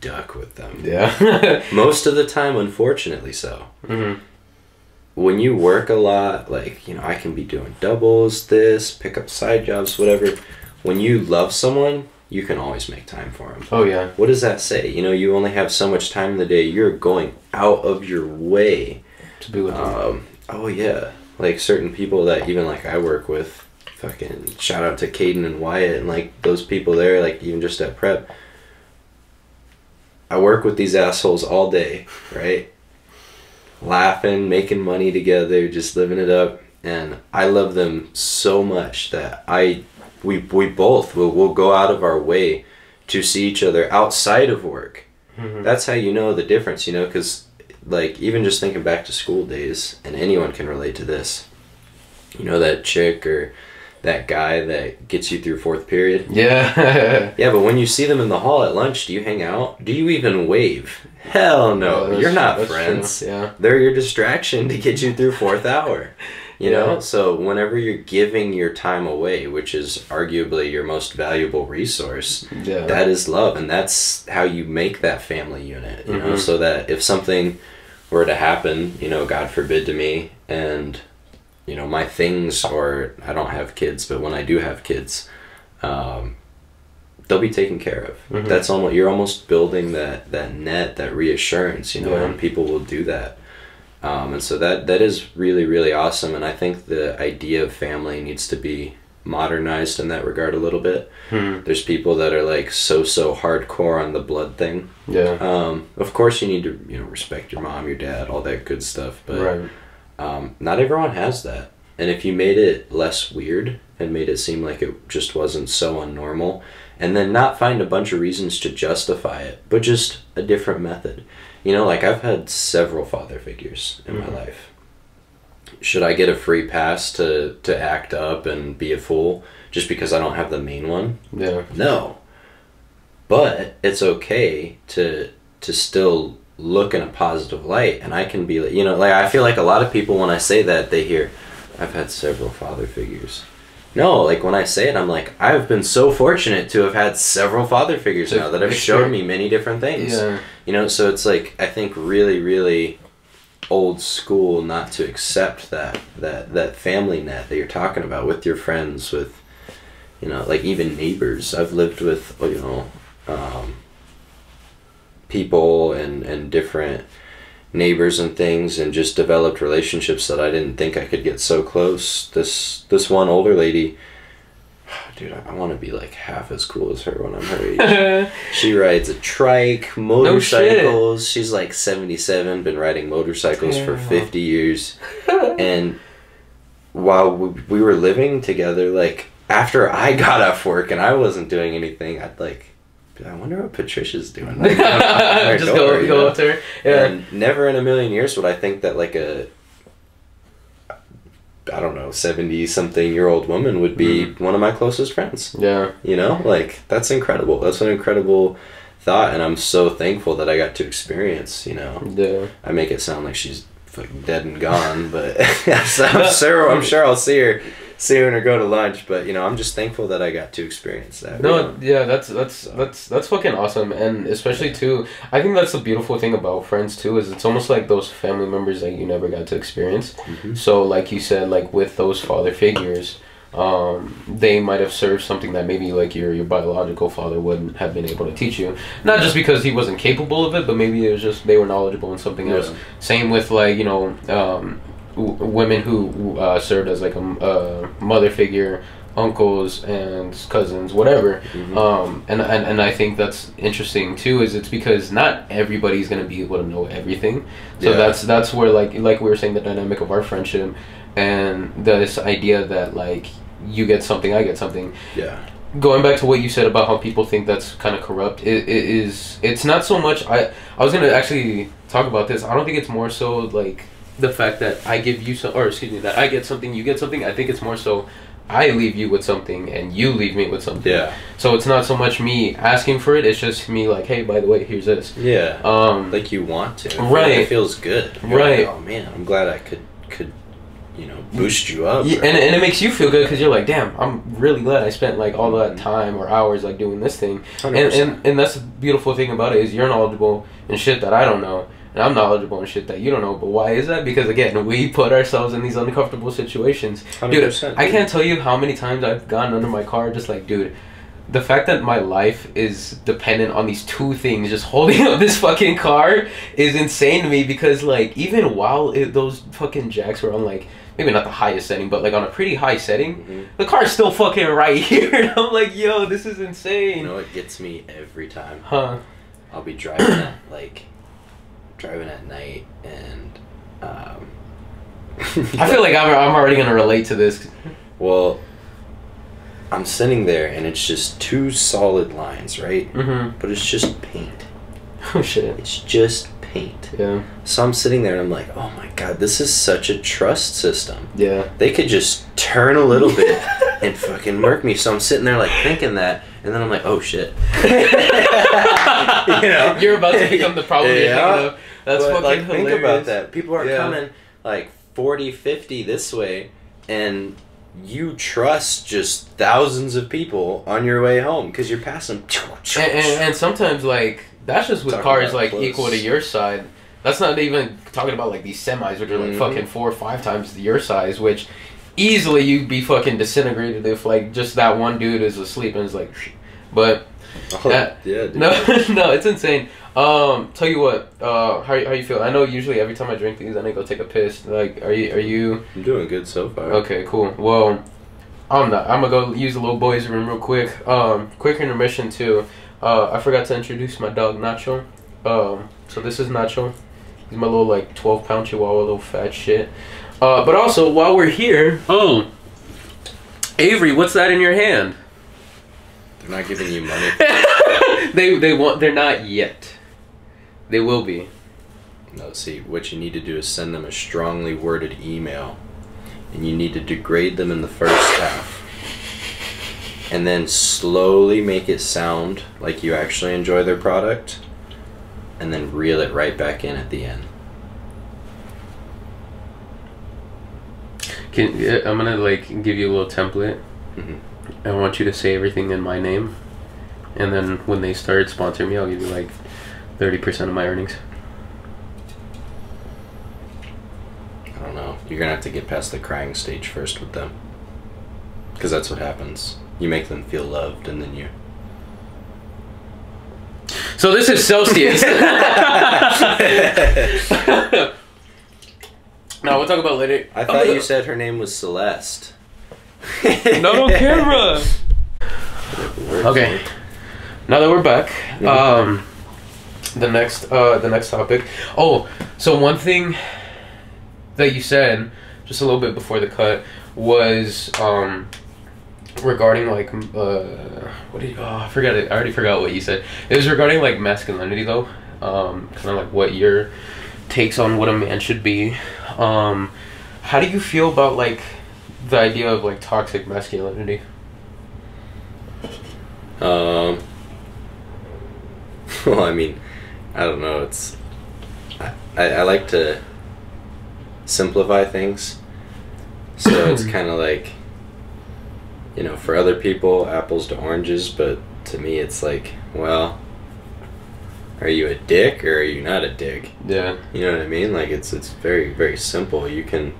Speaker 2: stuck with them.
Speaker 1: Yeah.
Speaker 2: Most of the time, unfortunately, so.
Speaker 1: hmm
Speaker 2: When you work a lot, like, you know, I can be doing doubles, this, pick up side jobs, whatever. When you love someone, you can always make time for them.
Speaker 1: Oh yeah.
Speaker 2: What does that say? You know, you only have so much time in the day. You're going out of your way.
Speaker 1: To be with them.
Speaker 2: Um, oh, yeah. Like certain people that even like I work with, fucking shout out to Caden and Wyatt and like those people there, like even just at prep. I work with these assholes all day, right? Laughing, making money together, just living it up. And I love them so much that I we we both will will go out of our way to see each other outside of work.
Speaker 1: Mhm.
Speaker 2: That's how you know the difference, you know, because like even just thinking back to school days, and anyone can relate to this. You know that chick or that guy that gets you through fourth period.
Speaker 1: Yeah.
Speaker 2: Yeah, but when you see them in the hall at lunch, do you hang out? Do you even wave? Hell no,
Speaker 1: Yeah,
Speaker 2: you're not friends.
Speaker 1: true, Yeah.
Speaker 2: They're your distraction to get you through fourth hour. You know, so whenever you're giving your time away, which is arguably your most valuable resource,
Speaker 1: Yeah.
Speaker 2: that is love and that's how you make that family unit you know
Speaker 1: Mhm.
Speaker 2: so that if something were to happen you know god forbid to me and you know my things or i don't have kids but when i do have kids um, they'll be taken care of
Speaker 1: Mhm.
Speaker 2: that's almost you're almost building that that net that reassurance you know
Speaker 1: Yeah.
Speaker 2: and people will do that um, and so that that is really really awesome and i think the idea of family needs to be modernized in that regard a little bit
Speaker 1: Mhm.
Speaker 2: there's people that are like so so hardcore on the blood thing.
Speaker 1: Yeah.
Speaker 2: Um, of course, you need to you know respect your mom, your dad, all that good stuff. But
Speaker 1: right.
Speaker 2: Um, not everyone has that. And if you made it less weird and made it seem like it just wasn't so unnormal, and then not find a bunch of reasons to justify it, but just a different method. You know, like I've had several father figures in
Speaker 1: Mhm.
Speaker 2: my life. Should I get a free pass to to act up and be a fool just because I don't have the main one?
Speaker 1: Yeah.
Speaker 2: No. But it's okay to to still look in a positive light and I can be you know, like I feel like a lot of people when I say that they hear I've had several father figures. No, like when I say it I'm like I've been so fortunate to have had several father figures now that have showed me many different things.
Speaker 1: Yeah.
Speaker 2: You know, so it's like I think really really old school not to accept that that that family net that you're talking about with your friends with you know like even neighbors i've lived with you know um, people and and different neighbors and things and just developed relationships that i didn't think i could get so close this this one older lady dude i, want to be like half as cool as her when i'm her age she rides a trike, motorcycles. She's like 77, been riding motorcycles for 50 years. And while we, we were living together, like after I got off work and I wasn't doing anything, I'd like, I wonder what Patricia's doing. Like,
Speaker 1: Just
Speaker 2: door,
Speaker 1: go, go
Speaker 2: know?
Speaker 1: up to her. Yeah.
Speaker 2: And never in a million years would I think that like a I don't know, 70 something year old woman would be
Speaker 1: Mm-hmm.
Speaker 2: one of my closest friends.
Speaker 1: yeah.
Speaker 2: You know, like that's incredible. That's an incredible thought, and I'm so thankful that I got to experience. You know,
Speaker 1: Yeah.
Speaker 2: I make it sound like she's fucking dead and gone, but I'm sure I'm sure I'll see her soon or go to lunch. But you know, I'm just thankful that I got to experience that. you
Speaker 1: No,
Speaker 2: know?
Speaker 1: yeah, that's that's that's that's fucking awesome, and especially too. I think that's the beautiful thing about friends too is it's almost like those family members that you never got to experience.
Speaker 2: Mhm.
Speaker 1: So, like you said, like with those father figures, um, they might have served something that maybe like your your biological father wouldn't have been able to teach you. Not just because he wasn't capable of it, but maybe it was just they were knowledgeable in something else. Same with like you know um, women who uh, served as like a, uh, mother figure, uncles and cousins, whatever.
Speaker 2: Mhm.
Speaker 1: Um, and, and and I think that's interesting too. Is it's because not everybody's gonna be able to know everything. So
Speaker 2: Yeah.
Speaker 1: that's that's where like like we were saying the dynamic of our friendship, and this idea that like you get something, I get something.
Speaker 2: yeah,
Speaker 1: going back to what you said about how people think that's kind of corrupt it, it is it's not so much i i was gonna actually talk about this i don't think it's more so like the fact that i give you some or excuse me that i get something you get something i think it's more so i leave you with something and you leave me with something
Speaker 2: Yeah.
Speaker 1: so it's not so much me asking for it it's just me like hey by the way here's this
Speaker 2: Yeah.
Speaker 1: um
Speaker 2: like you want to.
Speaker 1: Right.
Speaker 2: feel- It feels good. You're
Speaker 1: Right.
Speaker 2: Like, oh man, I'm glad I could could you know boost you up.
Speaker 1: Yeah,
Speaker 2: or-
Speaker 1: and, and it makes you feel good because you're like, damn, I'm really glad I spent like all that
Speaker 2: Mhm.
Speaker 1: time or hours like doing this thing.
Speaker 2: 100%.
Speaker 1: and and that's the beautiful thing about it is you're knowledgeable in shit that I don't know, and I'm knowledgeable in shit that you don't know. But why is that? Because again, we put ourselves in these uncomfortable situations. Dude,
Speaker 2: 100%,
Speaker 1: I
Speaker 2: dude.
Speaker 1: can't tell you how many times I've gone under my car just like, dude. The fact that my life is dependent on these two things, just holding up this fucking car, is insane to me. Because like, even while it, those fucking jacks were on like maybe not the highest setting, but like on a pretty high setting,
Speaker 2: Mhm.
Speaker 1: the car's still fucking right here. And I'm like, yo, this is insane.
Speaker 2: You know what gets me every time?
Speaker 1: Huh?
Speaker 2: I'll be driving like driving at night and um
Speaker 1: I feel like I'm, I'm already gonna relate to this.
Speaker 2: well I'm sitting there and it's just two solid lines, right?
Speaker 1: Mm-hmm.
Speaker 2: But it's just paint.
Speaker 1: Oh shit.
Speaker 2: It's just paint.
Speaker 1: Yeah.
Speaker 2: So I'm sitting there and I'm like, oh my god, this is such a trust system.
Speaker 1: Yeah.
Speaker 2: They could just turn a little bit and fucking murk me. So I'm sitting there like thinking that, and then I'm like, oh shit. you know,
Speaker 1: You're about to become the problem
Speaker 2: Yeah.
Speaker 1: That's
Speaker 2: But,
Speaker 1: fucking
Speaker 2: like
Speaker 1: hilarious.
Speaker 2: think about that. People are
Speaker 1: Yeah.
Speaker 2: coming like 40, 50 this way, and you trust just thousands of people on your way home because you're passing.
Speaker 1: And, and, and sometimes like that's just with
Speaker 2: Talking
Speaker 1: cars like
Speaker 2: close.
Speaker 1: equal to your side. That's not even talking about like these semis, which are like
Speaker 2: Mhm.
Speaker 1: fucking four or five times your size, which easily you'd be fucking disintegrated if like just that one dude is asleep and is like, but
Speaker 2: Oh,
Speaker 1: that-
Speaker 2: yeah, dude.
Speaker 1: no, no, it's insane. Um, tell you what, uh, how how you feel? I know usually every time I drink these, I need to go take a piss. Like, are you are you
Speaker 2: I'm doing good so far.
Speaker 1: okay? Cool. Well, I'm not. I'm gonna go use the little boys' room real quick. Um, quick intermission too. Uh, I forgot to introduce my dog Nacho. Um, so this is Nacho. He's my little like 12 pound chihuahua, little fat shit. Uh, but also while we're here, oh, Avery, what's that in your hand?
Speaker 2: They're not giving you money.
Speaker 1: they they want. They're not yet. They will be.
Speaker 2: No, see, what you need to do is send them a strongly worded email, and you need to degrade them in the first half, and then slowly make it sound like you actually enjoy their product, and then reel it right back in at the end.
Speaker 1: Can I'm gonna like give you a little template.
Speaker 2: Mhm.
Speaker 1: I want you to say everything in my name, and then when they start sponsoring me, I'll give you like thirty percent of my earnings.
Speaker 2: I don't know. You're gonna have to get past the crying stage first with them, because that's what happens. You make them feel loved, and then you.
Speaker 1: So this is Celsius. no, we'll talk about later.
Speaker 2: I thought you said her name was Celeste.
Speaker 1: Not on camera. Okay. Now that we're back, um, the next uh, the next topic. Oh, so one thing that you said just a little bit before the cut was um, regarding like uh, what did you, oh, I forgot it. I already forgot what you said. It was regarding like masculinity though, um, kind of like what your takes on what a man should be. Um, how do you feel about like the idea of like toxic masculinity?
Speaker 2: Um. Well, I mean, I don't know. It's I, I, like to simplify things, so it's kind of like you know, for other people, apples to oranges, but to me, it's like, well, are you a dick or are you not a dick?
Speaker 1: Yeah.
Speaker 2: You know what I mean? Like it's it's very very simple. You can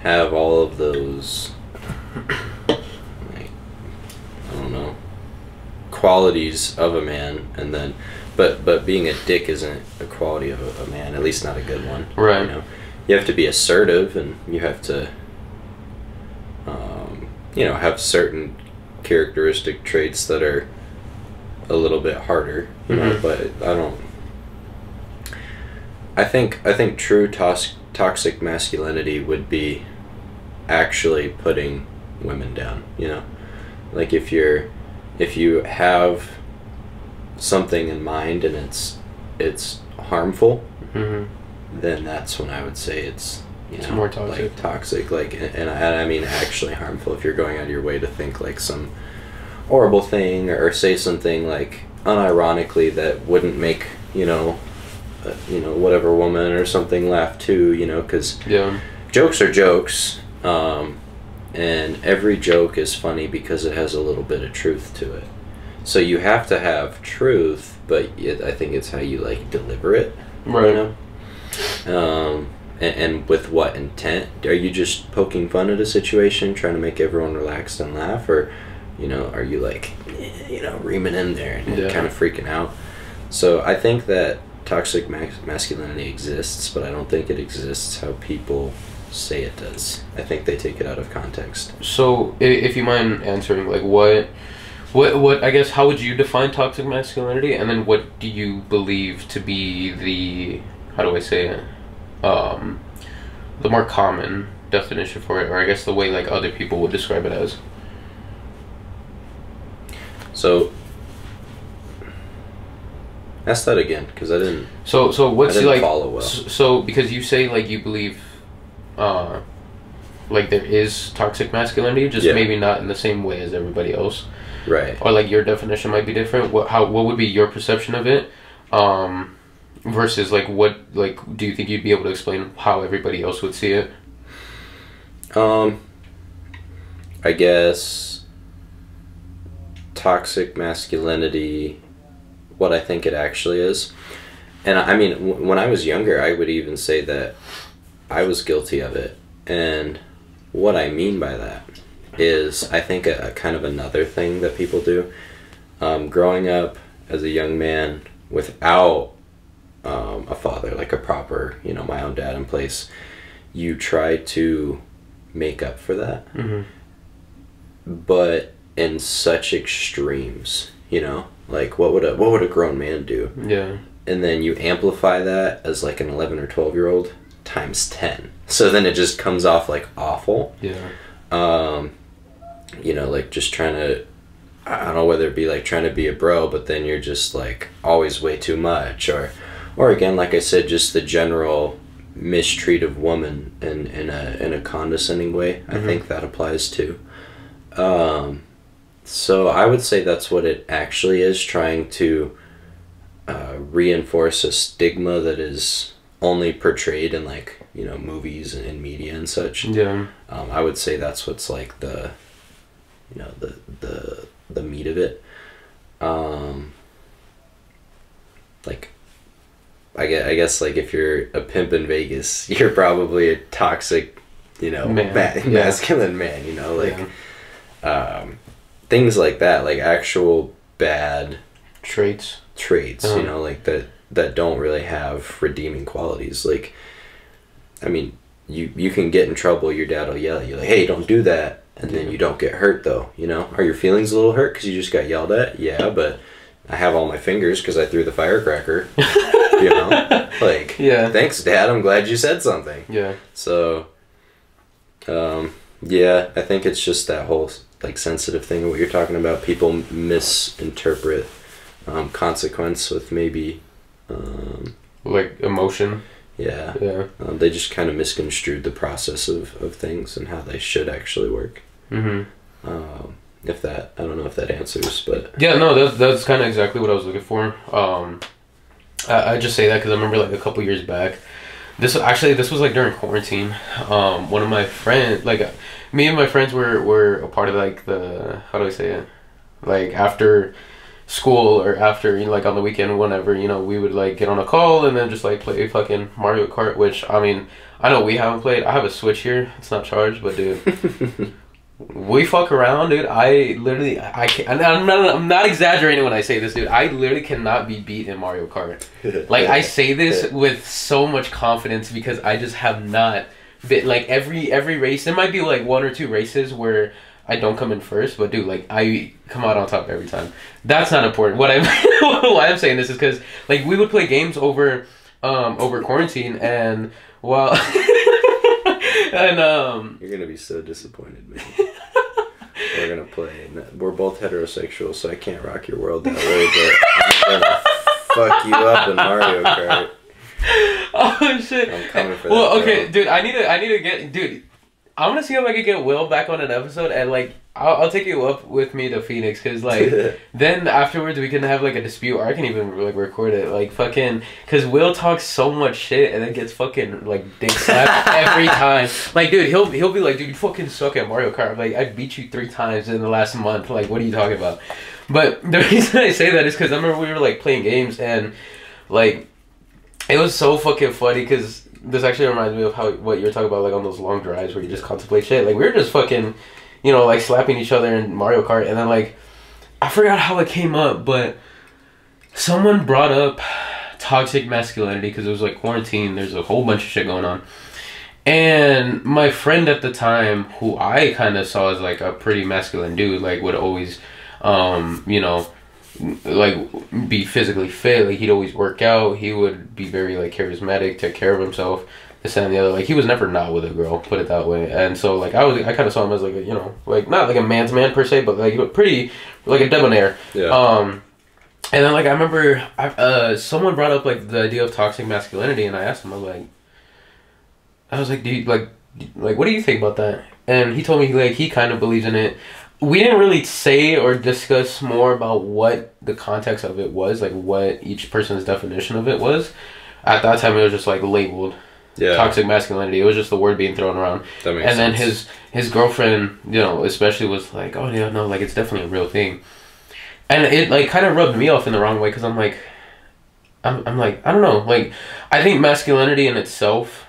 Speaker 2: have all of those like I don't know qualities of a man and then but but being a dick isn't a quality of a, a man, at least not a good one.
Speaker 1: Right.
Speaker 2: You know. You have to be assertive and you have to um, you know, have certain characteristic traits that are a little bit harder, you know,
Speaker 1: Mhm.
Speaker 2: but I don't I think I think true tos- toxic masculinity would be actually putting women down. You know, like if you're if you have something in mind and it's it's harmful,
Speaker 1: hmm
Speaker 2: then that's when I would say it's you
Speaker 1: It's
Speaker 2: know
Speaker 1: more toxic.
Speaker 2: like toxic, like and, and, I, I mean actually harmful. If you're going out of your way to think like some horrible thing or say something like unironically that wouldn't make you know uh, you know whatever woman or something laugh too, you know, because
Speaker 1: Yeah.
Speaker 2: jokes are jokes, um, and every joke is funny because it has a little bit of truth to it. So you have to have truth, but it, I think it's how you like deliver it.
Speaker 1: Right.
Speaker 2: You know? Um, and, and with what intent? Are you just poking fun at a situation, trying to make everyone relaxed and laugh, or you know, are you like, eh, you know, reaming in there and
Speaker 1: Yeah.
Speaker 2: kind of freaking out? So I think that toxic mas- masculinity exists, but I don't think it exists how people say it does. I think they take it out of context.
Speaker 1: So, if you mind answering, like, what, what, what? I guess, how would you define toxic masculinity, and then what do you believe to be the, how do I say it, um, the more common definition for it, or I guess the way like other people would describe it as.
Speaker 2: So ask that again, because I didn't.
Speaker 1: So, so what's
Speaker 2: I didn't
Speaker 1: like?
Speaker 2: follow well.
Speaker 1: So, because you say like you believe, uh, like there is toxic masculinity, just
Speaker 2: Yeah.
Speaker 1: maybe not in the same way as everybody else.
Speaker 2: Right.
Speaker 1: or like your definition might be different what how what would be your perception of it um versus like what like do you think you'd be able to explain how everybody else would see it
Speaker 2: Um, I guess toxic masculinity, what I think it actually is. And I mean, when I was younger, I would even say that I was guilty of it. And what I mean by that is, I think a, a kind of another thing that people do. Um, growing up as a young man without um, a father, like a proper, you know, my own dad in place, you try to make up for that.
Speaker 1: Mm-hmm.
Speaker 2: but in such extremes you know? Like what would a what would a grown man do?
Speaker 1: Yeah.
Speaker 2: And then you amplify that as like an 11 or 12 year old times 10 so then it just comes off like awful.
Speaker 1: Yeah.
Speaker 2: Um you know like just trying to i don't know whether it be like trying to be a bro but then you're just like always way too much. Or or again like i said just the general mistreat of woman in in a in a condescending way. I
Speaker 1: Mhm.
Speaker 2: think that applies too. Um so i would say that's what it actually is trying to uh, reinforce a stigma that is only portrayed in like you know movies and media and such.
Speaker 1: Yeah.
Speaker 2: Um, I would say that's what's like the, you know, the the the meat of it. Um, like, I guess, I guess like if you're a pimp in Vegas, you're probably a toxic, you know,
Speaker 1: Man,
Speaker 2: ma-
Speaker 1: yeah.
Speaker 2: masculine man. You know, like um, things like that, like actual bad
Speaker 1: traits
Speaker 2: traits,
Speaker 1: Uh-huh.
Speaker 2: you know, like that that don't really have redeeming qualities. Like, I mean, you you can get in trouble. Your dad will yell at you like, "Hey, don't do that," and then you don't get hurt though. You know, are your feelings a little hurt because you just got yelled at? Yeah, but I have all my fingers because I threw the firecracker. you know, like,
Speaker 1: yeah
Speaker 2: thanks, Dad. I'm glad you said something.
Speaker 1: yeah
Speaker 2: So, um, yeah, I think it's just that whole like sensitive thing what you're talking about. People misinterpret um, consequence with maybe, um,
Speaker 1: like emotion
Speaker 2: yeah,
Speaker 1: yeah
Speaker 2: um, they just kind of misconstrued the process of, of things and how they should actually work.
Speaker 1: Mm-hmm.
Speaker 2: Um, if that, I don't know if that answers, but
Speaker 1: Yeah, no, that's that's kind of exactly what I was looking for. Um, I, I just say that because I remember like a couple years back. This actually this was like during quarantine. Um, one of my friends, like me and my friends were were a part of like the how do I say it, like after school or after you know like on the weekend whenever you know we would like get on a call and then just like play fucking Mario Kart. Which I mean I know we haven't played. I have a Switch here. It's not charged, but dude. We fuck around, dude. I literally, I can't. I'm not, I'm not exaggerating when I say this, dude. I literally cannot be beat in Mario Kart. Like I say this with so much confidence because I just have not been like every every race. There might be like one or two races where I don't come in first, but dude, like I come out on top every time. That's not important. What I'm why I'm saying this is because like we would play games over um over quarantine and well and um
Speaker 2: you're gonna be so disappointed, man. we're gonna play. We're both heterosexual, so I can't rock your world that way. But I'm gonna fuck you up in Mario Kart.
Speaker 1: oh shit!
Speaker 2: I'm coming for
Speaker 1: well,
Speaker 2: that,
Speaker 1: okay,
Speaker 2: bro.
Speaker 1: dude. I need to. I need to get, dude. I want to see if I can get Will back on an episode, and like, I'll, I'll take you up with me to Phoenix, cause like, then afterwards we can have like a dispute, or I can even like record it, like fucking, cause Will talks so much shit and then gets fucking like dick slapped every time. Like, dude, he'll he'll be like, dude, you fucking suck at Mario Kart. Like, I beat you three times in the last month. Like, what are you talking about? But the reason I say that is because I remember we were like playing games and like it was so fucking funny because this actually reminds me of how what you're talking about like on those long drives where you just contemplate shit. Like we were just fucking, you know, like slapping each other in Mario Kart, and then like I forgot how it came up, but someone brought up toxic masculinity because it was like quarantine. There's a whole bunch of shit going on. And my friend at the time, who I kind of saw as like a pretty masculine dude, like would always, um, you know, like be physically fit. Like he'd always work out. He would be very like charismatic, take care of himself. This and the other. Like he was never not with a girl. Put it that way. And so like I was, I kind of saw him as like a you know like not like a man's man per se, but like pretty like a debonair.
Speaker 2: Yeah.
Speaker 1: Um, and then like I remember, I, uh, someone brought up like the idea of toxic masculinity, and I asked him, I was like, I was like, do you like, like what do you think about that? And he told me like he kind of believes in it. We didn't really say or discuss more about what the context of it was, like what each person's definition of it was. At that time, it was just like labeled
Speaker 2: yeah.
Speaker 1: toxic masculinity. It was just the word being thrown around
Speaker 2: that makes
Speaker 1: and then his his girlfriend, you know, especially was like, "Oh yeah, no, like it's definitely a real thing," and it like kind of rubbed me off in the wrong way because I'm like, I'm I'm like I don't know, like I think masculinity in itself,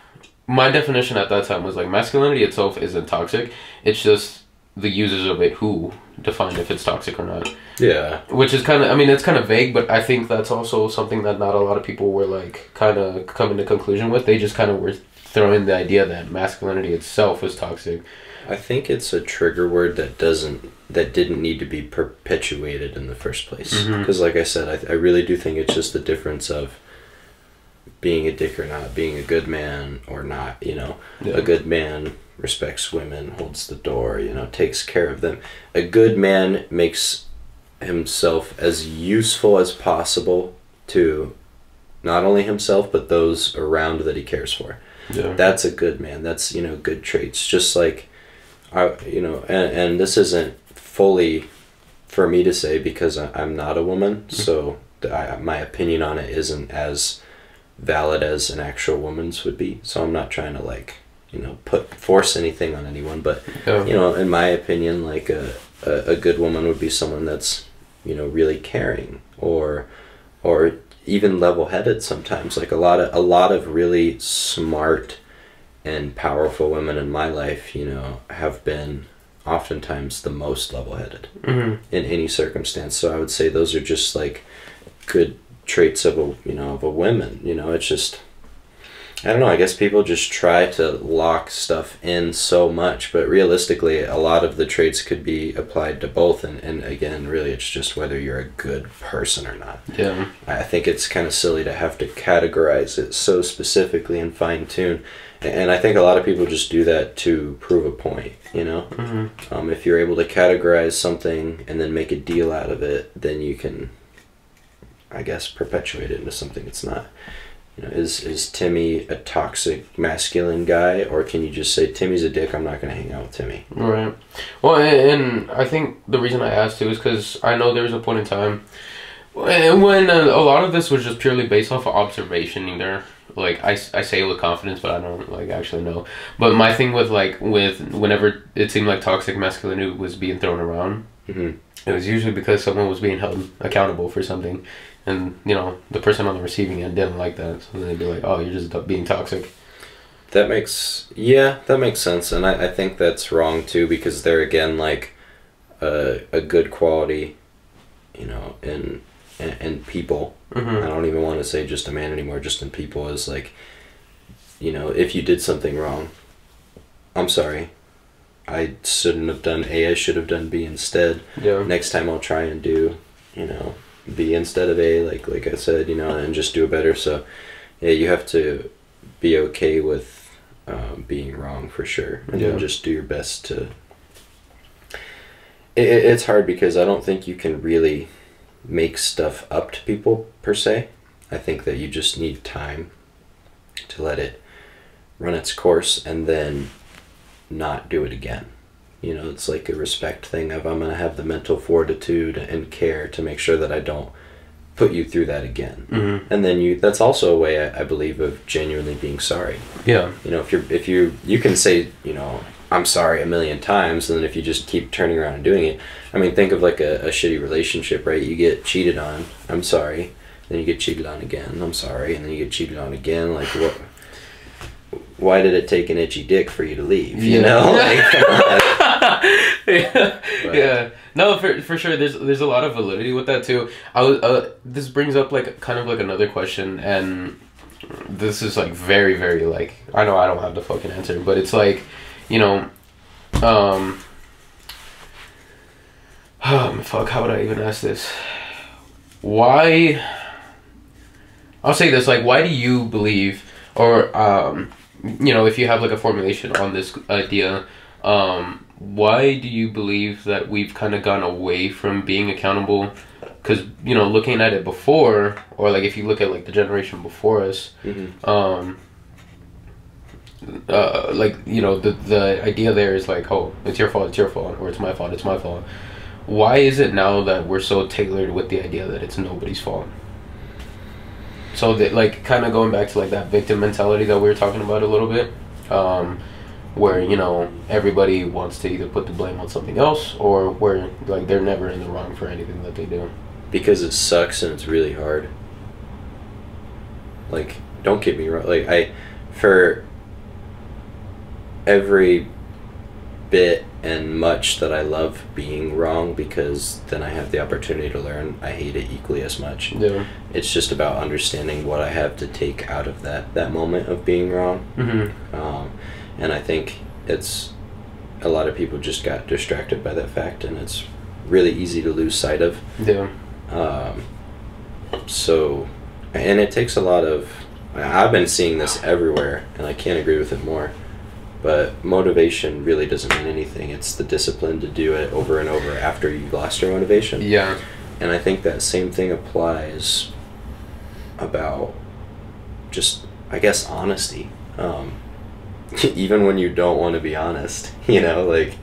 Speaker 1: my definition at that time was like masculinity itself isn't toxic. It's just the users of it who define if it's toxic or not.
Speaker 2: Yeah.
Speaker 1: Which is kind of, I mean, it's kind of vague, but I think that's also something that not a lot of people were like kind of coming to conclusion with. They just kind of were throwing the idea that masculinity itself was toxic.
Speaker 2: I think it's a trigger word that doesn't that didn't need to be perpetuated in the first place.
Speaker 1: Mm-hmm.
Speaker 2: Because, like I said, I, I really do think it's just the difference of being a dick or not, being a good man or not. You know,
Speaker 1: Yeah.
Speaker 2: a good man respects women, holds the door, you know, takes care of them. A good man makes himself as useful as possible to not only himself but those around that he cares for.
Speaker 1: Yeah.
Speaker 2: that's a good man. That's you know good traits. Just like i you know and, and this isn't fully for me to say because I, i'm not a woman mm-hmm. so I, my opinion on it isn't as valid as an actual woman's would be. So i'm not trying to like you know put force anything on anyone but
Speaker 1: yeah.
Speaker 2: you know in my opinion like a, a, a good woman would be someone that's you know really caring or or even level-headed sometimes. Like a lot of a lot of really smart and powerful women in my life you know have been oftentimes the most level-headed
Speaker 1: hmm
Speaker 2: in any circumstance. So i would say those are just like good traits of a you know of a woman you know? It's just I don't know. I guess people just try to lock stuff in so much, but realistically, a lot of the traits could be applied to both. And, and again, really, it's just whether you're a good person or not.
Speaker 1: Yeah.
Speaker 2: I think it's kind of silly to have to categorize it so specifically and fine tune. And I think a lot of people just do that to prove a point, you know?
Speaker 1: hmm
Speaker 2: Um, if you're able to categorize something and then make a deal out of it, then you can, I guess, perpetuate it into something it's not. You know, is is Timmy a toxic masculine guy, or can you just say Timmy's a dick? I'm not going to hang out with Timmy.
Speaker 1: Right. Well, and, and I think the reason I asked too is because I know there was a point in time when, when uh, a lot of this was just purely based off of observation. Either like I, I say it with confidence, but I don't like actually know. But my thing with like with whenever it seemed like toxic masculinity was being thrown around,
Speaker 2: hmm
Speaker 1: it was usually because someone was being held accountable for something, and you know the person on the receiving end didn't like that, so they'd be like, "Oh, you're just being toxic."
Speaker 2: That makes yeah, that makes sense, and I, I think that's wrong too because they're again like a a good quality, you know, in in, in people. I
Speaker 1: hmm
Speaker 2: don't even want to say just a man anymore. Just in people is like, you know, if you did something wrong, I'm sorry. I shouldn't have done A. I should have done B instead.
Speaker 1: Yeah.
Speaker 2: Next time I'll try and do, you know, B instead of A. Like like I said, you know, and just do it better. So, yeah, you have to be okay with um, being wrong for sure, and
Speaker 1: Yeah.
Speaker 2: then just do your best to. it, it- it's hard because I don't think you can really make stuff up to people per se. I think that you just need time to let it run its course and then not do it again. You know, it's like a respect thing of I'm going to have the mental fortitude and care to make sure that I don't put you through that again.
Speaker 1: Mm-hmm.
Speaker 2: And then you that's also a way I, I believe of genuinely being sorry.
Speaker 1: Yeah.
Speaker 2: You know, if you're if you you can say, you know, I'm sorry a million times, and then if you just keep turning around and doing it, I mean, think of like a, a shitty relationship, right? You get cheated on, I'm sorry, then you get cheated on again, I'm sorry, and then you get cheated on again. Like what? Why did it take an itchy dick for you to leave? You
Speaker 1: Yeah.
Speaker 2: know, like.
Speaker 1: yeah,
Speaker 2: But-
Speaker 1: yeah. No, for, for sure. There's there's a lot of validity with that too. I was uh, this brings up like kind of like another question, and this is like very very like I know I don't have the fucking answer, but it's like, you know, um, um, fuck. How would I even ask this? Why? I'll say this. Like, why do you believe, or um, you know, if you have like a formulation on this idea, um, why do you believe that we've kind of gone away from being accountable? Because you know, looking at it before, or like if you look at like the generation before us,
Speaker 2: Mhm.
Speaker 1: um, uh, like you know, the the idea there is like, oh, it's your fault, it's your fault, or it's my fault, it's my fault. Why is it now that we're so tailored with the idea that it's nobody's fault? So that like kind of going back to like that victim mentality that we were talking about a little bit, um, where you know everybody wants to either put the blame on something else or where like they're never in the wrong for anything that they do.
Speaker 2: because it sucks and it's really hard. Like, don't get me wrong. Like, I, for every bit and much that I love being wrong because then I have the opportunity to learn, I hate it equally as much.
Speaker 1: Yeah.
Speaker 2: It's just about understanding what I have to take out of that that moment of being wrong.
Speaker 1: Mm-hmm.
Speaker 2: Um, and I think it's a lot of people just got distracted by that fact, and it's really easy to lose sight of.
Speaker 1: Yeah.
Speaker 2: Um, so, and it takes a lot of. I've been seeing this everywhere, and I can't agree with it more. But motivation really doesn't mean anything. It's the discipline to do it over and over after you've lost your motivation.
Speaker 1: Yeah.
Speaker 2: And I think that same thing applies about just, I guess, honesty. Um, even when you don't want to be honest, you know, like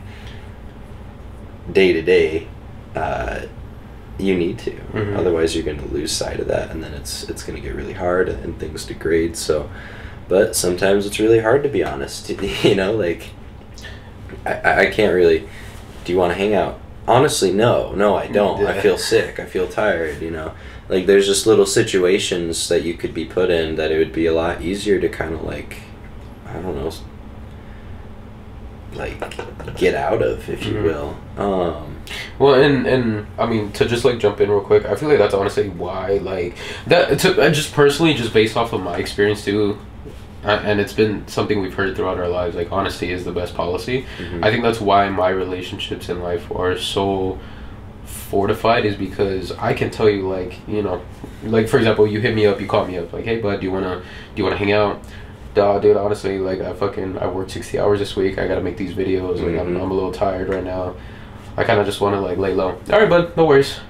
Speaker 2: day to day, uh, you need to.
Speaker 1: Mhm.
Speaker 2: Otherwise, you're going to lose sight of that, and then it's it's going to get really hard and things degrade. So, but sometimes it's really hard to be honest. You know, like I- I, I can't really. Do you want to hang out? Honestly, no, no, I don't. I feel sick. I feel tired. You know, like there's just little situations that you could be put in that it would be a lot easier to kind of like, I don't know, like get out of, if you
Speaker 1: Mhm.
Speaker 2: will. Um,
Speaker 1: Well, and and I mean to just like jump in real quick, I feel like that's honestly why like that. To, uh, just personally, just based off of my experience too, and it's been something we've heard throughout our lives. Like honesty is the best policy.
Speaker 2: Mhm.
Speaker 1: I think that's why my relationships in life are so fortified is because I can tell you like you know like for example you hit me up you call me up like hey bud do you wanna do you wanna hang out Dude honestly like I fucking I worked 60 hours this week I gotta make these videos like I'm,
Speaker 2: Mhm.
Speaker 1: I'm a little tired right now I kind of just want to like lay low all right bud no worries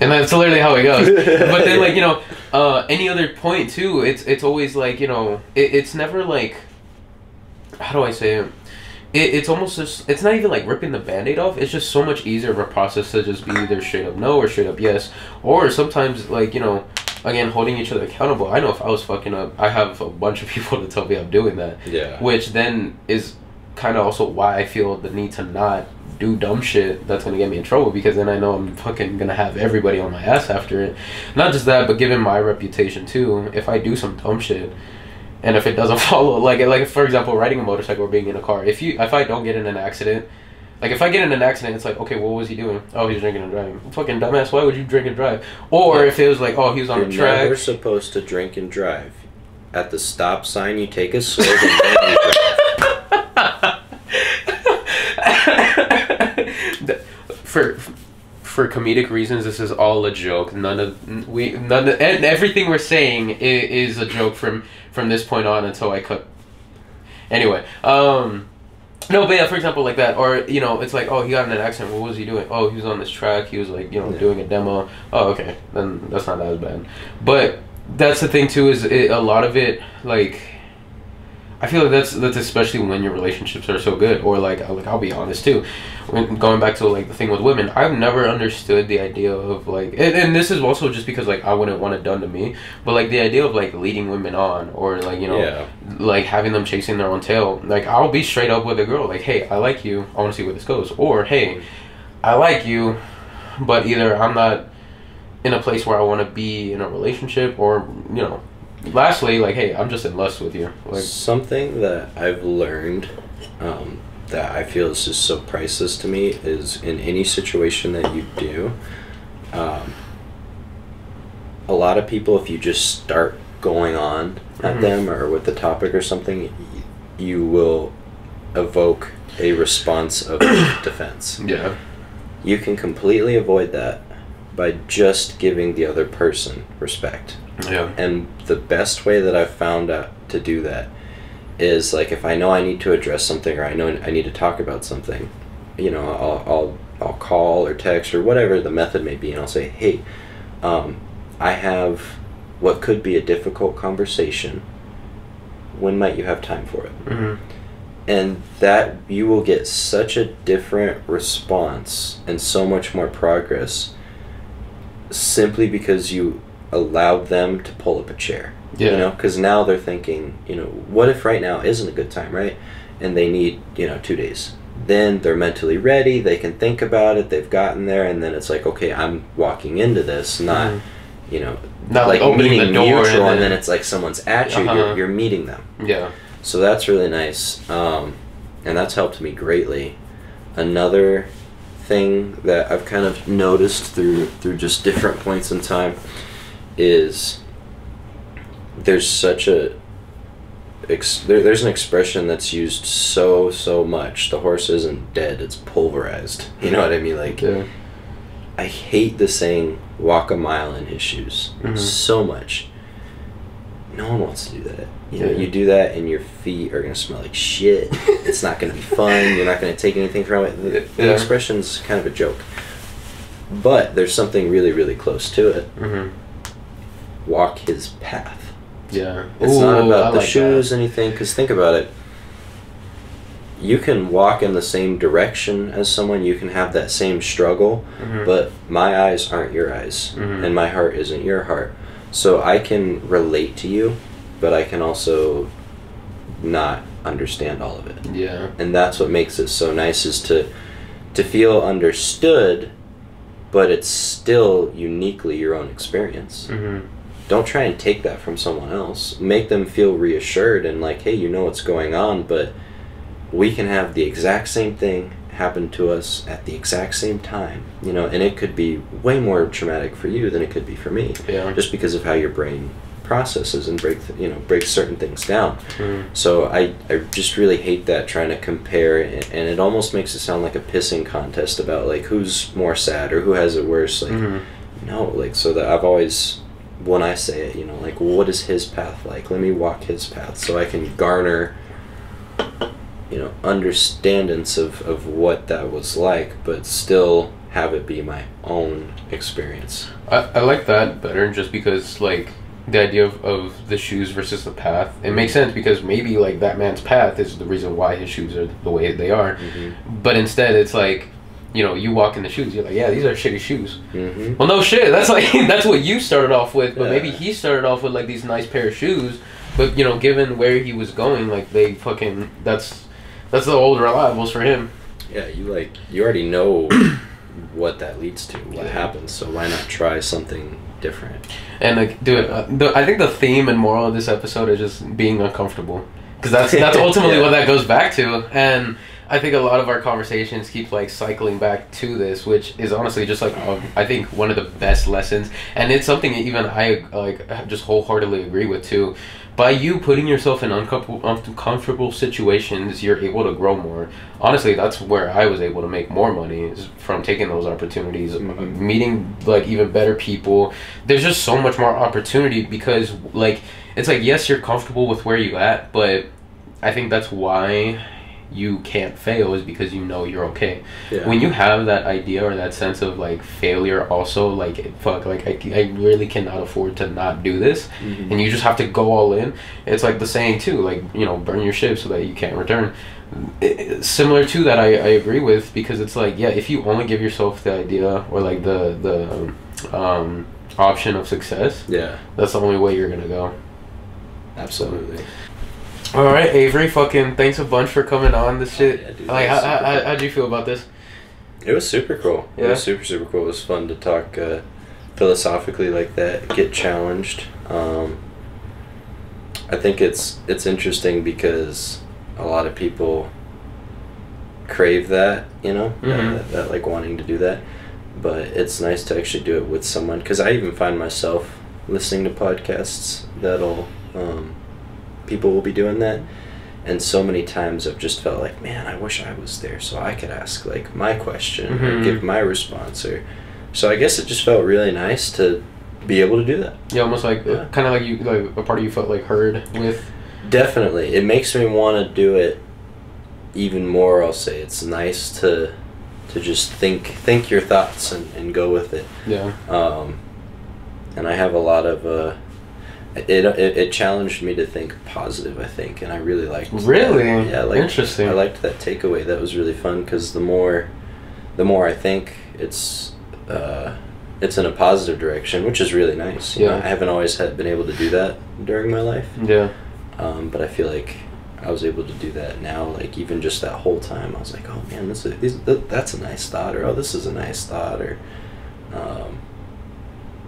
Speaker 1: and that's literally how it goes but then like you know uh any other point too it's it's always like you know it, it's never like how do I say it? it? It's almost just, it's not even like ripping the band aid off. It's just so much easier of a process to just be either straight up no or straight up yes. Or sometimes, like, you know, again, holding each other accountable. I know if I was fucking up, I have a bunch of people to tell me I'm doing that.
Speaker 2: yeah.
Speaker 1: Which then is kind of also why I feel the need to not do dumb shit that's gonna get me in trouble because then I know I'm fucking gonna have everybody on my ass after it. Not just that, but given my reputation too, if I do some dumb shit and if it doesn't follow like like for example riding a motorcycle or being in a car, if you if I don't get in an accident like if I get in an accident, it's like, okay, what was he doing? Oh, he's drinking and driving. Fucking dumbass, why would you drink and drive? Or
Speaker 2: Yeah.
Speaker 1: if it was like, oh, he was on
Speaker 2: You're
Speaker 1: the track.
Speaker 2: never supposed to drink and drive. At the stop sign, you take a swig and then you drive.
Speaker 1: for for comedic reasons, this is all a joke. None of we none of, and everything we're saying is, is a joke from from this point on until I cut. Anyway, um, No, but yeah, for example, like that, or you know, it's like, oh, he got in an accident. What was he doing? Oh, he was on this track. He was like, you know,
Speaker 2: Yeah.
Speaker 1: doing a demo. Oh, okay, then that's not as bad. But that's the thing too is it, a lot of it like. I feel like that's that's especially when your relationships are so good, or like uh, like I'll be honest too, when going back to like the thing with women, I've never understood the idea of like, and, and this is also just because like I wouldn't want it done to me, but like the idea of like leading women on, or like you know,
Speaker 2: yeah.
Speaker 1: like having them chasing their own tail. Like I'll be straight up with a girl, like, hey, I like you, I want to see where this goes, or hey, I like you, but either I'm not in a place where I want to be in a relationship, or you know, lastly, like, hey, I'm just in lust with you, like,
Speaker 2: Something that I've learned um, that I feel is just so priceless to me is in any situation that you do, um, a lot of people, if you just start going on at
Speaker 1: Mhm.
Speaker 2: them or with the topic or something, you will evoke a response of defense.
Speaker 1: yeah,
Speaker 2: You can completely avoid that by just giving the other person respect.
Speaker 1: Yeah,
Speaker 2: And the best way that I've found out to do that is like if I know I need to address something or I know I need to talk about something, you know, I'll I'll, I'll call or text or whatever the method may be, and I'll say, hey, um, I have what could be a difficult conversation. When might you have time for it?
Speaker 1: hmm
Speaker 2: and that you will get such a different response and so much more progress simply because you allowed them to pull up a chair
Speaker 1: yeah,
Speaker 2: you know because now they're thinking you know what if right now isn't a good time right and they need you know two days then they're mentally ready they can think about it they've gotten there and then it's like okay i'm walking into this not
Speaker 1: Mhm.
Speaker 2: you know
Speaker 1: Not like,
Speaker 2: like
Speaker 1: opening
Speaker 2: meeting
Speaker 1: the door
Speaker 2: mutual
Speaker 1: and
Speaker 2: and
Speaker 1: then,
Speaker 2: then it's like someone's at you
Speaker 1: Uh-huh.
Speaker 2: you're, you're meeting them
Speaker 1: yeah,
Speaker 2: so that's really nice. Um, and that's helped me greatly. Another thing that I've kind of noticed through through just different points in time is there's such a ex- there, there's an expression that's used so so much the horse isn't dead it's pulverized you know what i mean like
Speaker 1: yeah,
Speaker 2: I hate the saying "walk a mile in his shoes"
Speaker 1: Mhm.
Speaker 2: so much. No one wants to do that. You know,
Speaker 1: Yeah.
Speaker 2: you do that, and your feet are gonna smell like shit. it's not gonna be fun. You're not gonna take anything from it. The, the expression's kind of a joke, but there's something really, really close to it.
Speaker 1: hmm
Speaker 2: Walk his path.
Speaker 1: yeah.
Speaker 2: It's not about
Speaker 1: I
Speaker 2: the
Speaker 1: like
Speaker 2: shoes,
Speaker 1: that.
Speaker 2: anything. Because think about it. You can walk in the same direction as someone. You can have that same struggle,
Speaker 1: Mhm.
Speaker 2: but my eyes aren't your eyes
Speaker 1: Mhm.
Speaker 2: and my heart isn't your heart so i can relate to you but i can also not understand all of it
Speaker 1: yeah,
Speaker 2: and that's what makes it so nice is to to feel understood but it's still uniquely your own experience
Speaker 1: hmm
Speaker 2: don't try and take that from someone else make them feel reassured and like hey you know what's going on but we can have the exact same thing happen to us at the exact same time you know and it could be way more traumatic for you than it could be for me
Speaker 1: yeah.
Speaker 2: just because of how your brain processes and break you know breaks certain things down
Speaker 1: Mhm.
Speaker 2: so I, I just really hate that trying to compare and, and it almost makes it sound like a pissing contest about like who's more sad or who has it worse like
Speaker 1: Mhm.
Speaker 2: no like so that i've always when i say it you know like what is his path like? Let me walk his path so i can garner you know understandance of of what that was like but still have it be my own experience.
Speaker 1: I, I like that better just because like the idea of, of the shoes versus the path it makes sense because maybe like that man's path is the reason why his shoes are the way they are. Mm-hmm. But instead it's like you know you walk in the shoes you're like yeah these are shitty shoes
Speaker 2: mm-hmm.
Speaker 1: well no shit that's like that's what you started off with but maybe he started off with like these nice pair of shoes but you know given where he was going like they fucking that's that's the old reliables for him
Speaker 2: yeah you like you already know what that leads to what
Speaker 1: Yeah.
Speaker 2: happens so why not try something different
Speaker 1: And like, dude, uh, the, I think the theme and moral of this episode is just being uncomfortable, because that's that's ultimately
Speaker 2: Yeah.
Speaker 1: what that goes back to. And I think a lot of our conversations keep like cycling back to this, which is honestly just like um, I think one of the best lessons, and it's something that even I like just wholeheartedly agree with too. By you putting yourself in uncomfortable, uncomfortable situations, you're able to grow more. Honestly, that's where I was able to make more money is from taking those opportunities,
Speaker 2: Mhm.
Speaker 1: meeting like even better people. There's just so much more opportunity because like it's like yes, you're comfortable with where you at, but I think that's why you can't fail is because you know you're okay.
Speaker 2: Yeah.
Speaker 1: When you have that idea or that sense of like failure, also like fuck, like I, I really cannot afford to not do this,
Speaker 2: Mhm.
Speaker 1: and you just have to go all in. It's like the saying too, like you know, burn your ship so that you can't return. It- similar to that, I, I agree with because it's like yeah, if you only give yourself the idea or like the the um, option of success,
Speaker 2: yeah,
Speaker 1: that's the only way you're gonna go.
Speaker 2: absolutely.
Speaker 1: All right, Avery, fucking thanks a bunch for coming on this shit.
Speaker 2: yeah, dude,
Speaker 1: like, how, how,
Speaker 2: cool.
Speaker 1: how'd you feel about this?
Speaker 2: It was super cool. It
Speaker 1: Yeah?
Speaker 2: was super super cool. It was fun to talk uh, philosophically like that, get challenged. Um, I think it's it's interesting because a lot of people crave that, you know,
Speaker 1: Mhm.
Speaker 2: that, that like wanting to do that. But it's nice to actually do it with someone because I even find myself listening to podcasts that'll um, people will be doing that and so many times I've just felt like, man, I wish I was there so I could ask like my question or
Speaker 1: Mhm.
Speaker 2: give my response or so I guess it just felt really nice to be able to do that.
Speaker 1: Yeah, almost like
Speaker 2: Yeah.
Speaker 1: kind of like you like a part of you felt like heard with.
Speaker 2: Definitely. It makes me want to do it even more, I'll say. It's nice to to just think think your thoughts and, and go with it.
Speaker 1: Yeah.
Speaker 2: Um, and I have a lot of uh, it, it it challenged me to think positive. I think, and I really liked. that.
Speaker 1: Really?
Speaker 2: yeah, I liked,
Speaker 1: Interesting.
Speaker 2: I liked that takeaway. That was really fun because the more, the more I think, it's uh, it's in a positive direction, which is really nice. You know,
Speaker 1: Yeah.
Speaker 2: I haven't always had been able to do that during my life,
Speaker 1: Yeah.
Speaker 2: um, but I feel like. I was able to do that now, like even just that whole time, I was like, "Oh man, this is these, th- that's a nice thought," or "Oh, this is a nice thought," or um,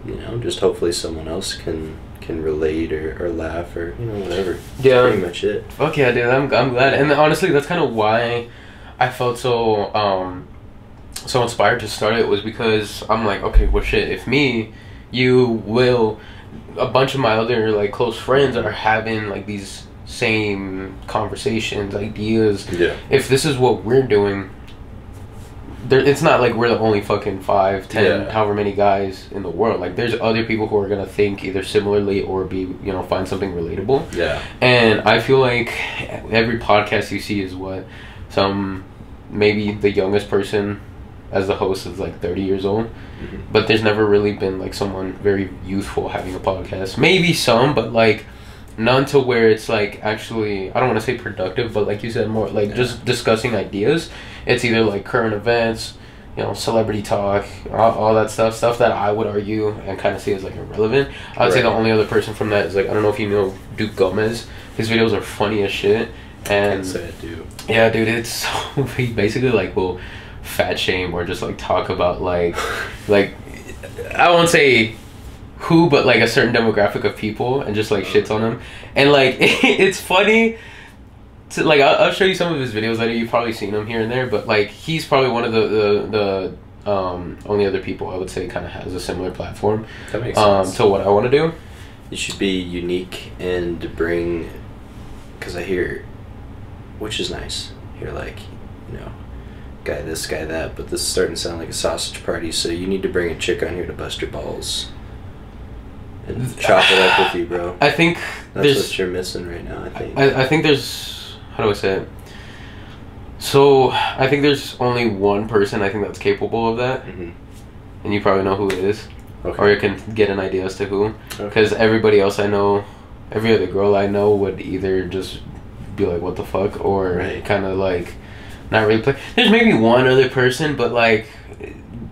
Speaker 2: you know, just hopefully someone else can can relate or, or laugh or you know whatever.
Speaker 1: Yeah.
Speaker 2: That's pretty much it.
Speaker 1: Fuck yeah, dude. I'm, I'm glad. And honestly, that's kind of why I felt so um so inspired to start it was because I'm like, okay, well, shit. If me, you, Will, a bunch of my other like close friends are having like these same conversations, ideas.
Speaker 2: Yeah.
Speaker 1: If this is what we're doing. There, it's not like we're the only fucking five, ten,
Speaker 2: Yeah.
Speaker 1: however many guys in the world. Like, there's other people who are gonna think either similarly or be, you know, find something relatable.
Speaker 2: Yeah.
Speaker 1: And I feel like every podcast you see is what some maybe the youngest person as the host is like 30 years old,
Speaker 2: Mhm.
Speaker 1: but there's never really been like someone very youthful having a podcast. Maybe some, but like none to where it's like actually I don't want to say productive, but like you said more like
Speaker 2: Yeah.
Speaker 1: just discussing ideas. It's either like current events, you know, celebrity talk, all, all that stuff, stuff that I would argue and kind of see as like irrelevant. I would say the only other person from that is like I don't know if you know Duke Gomez. His videos are funny as shit, and
Speaker 2: say I do.
Speaker 1: yeah, dude, it's so he basically like will fat shame or just like talk about like like I won't say who, but like a certain demographic of people and just like shits on them, and like it's funny. To, like I'll, I'll show you some of his videos later. You've probably seen him here and there, but like he's probably one of the the, the um, only other people I would say kind of has a similar platform
Speaker 2: That makes
Speaker 1: um,
Speaker 2: sense.
Speaker 1: to what I want to do.
Speaker 2: it should be unique and bring, because I hear, which is nice. Hear like, you know, guy this, guy that, but this is starting to sound like a sausage party. So you need to bring a chick on here to bust your balls, and chop it up with you, bro.
Speaker 1: I think
Speaker 2: That's
Speaker 1: there's
Speaker 2: what you're missing right now. I think.
Speaker 1: I, I think there's how do I say it? So I think there's only one person I think that's capable of that,
Speaker 2: Mhm.
Speaker 1: and you probably know who it is,
Speaker 2: Okay.
Speaker 1: or you can get an idea as to who.
Speaker 2: Okay.
Speaker 1: Because everybody else I know, every other girl I know would either just be like, "What the fuck," or
Speaker 2: Right.
Speaker 1: kind of like not really play. There's maybe one other person, but like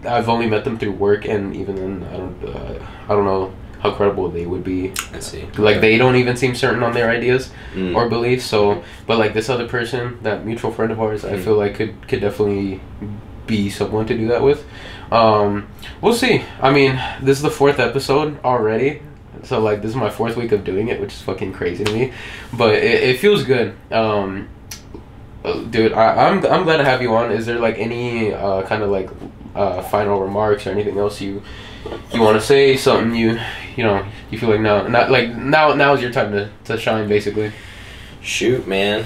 Speaker 1: I've only met them through work, and even then, I don't, uh, I don't know how credible they would be.
Speaker 2: I see.
Speaker 1: Like they don't even seem certain on their ideas
Speaker 2: Mm.
Speaker 1: or beliefs. So, but like this other person, that mutual friend of ours, I
Speaker 2: Mhm.
Speaker 1: feel like could could definitely be someone to do that with. Um, we'll see. I mean, this is the fourth episode already. So like this is my fourth week of doing it, which is fucking crazy to me, but it, it feels good. Um, uh, dude, I, I'm I'm glad to have you on. Is there like any uh, kind of like uh, final remarks or anything else you you want to say? Something you you know you feel like now not like now now is your time to, to shine basically.
Speaker 2: Shoot, man.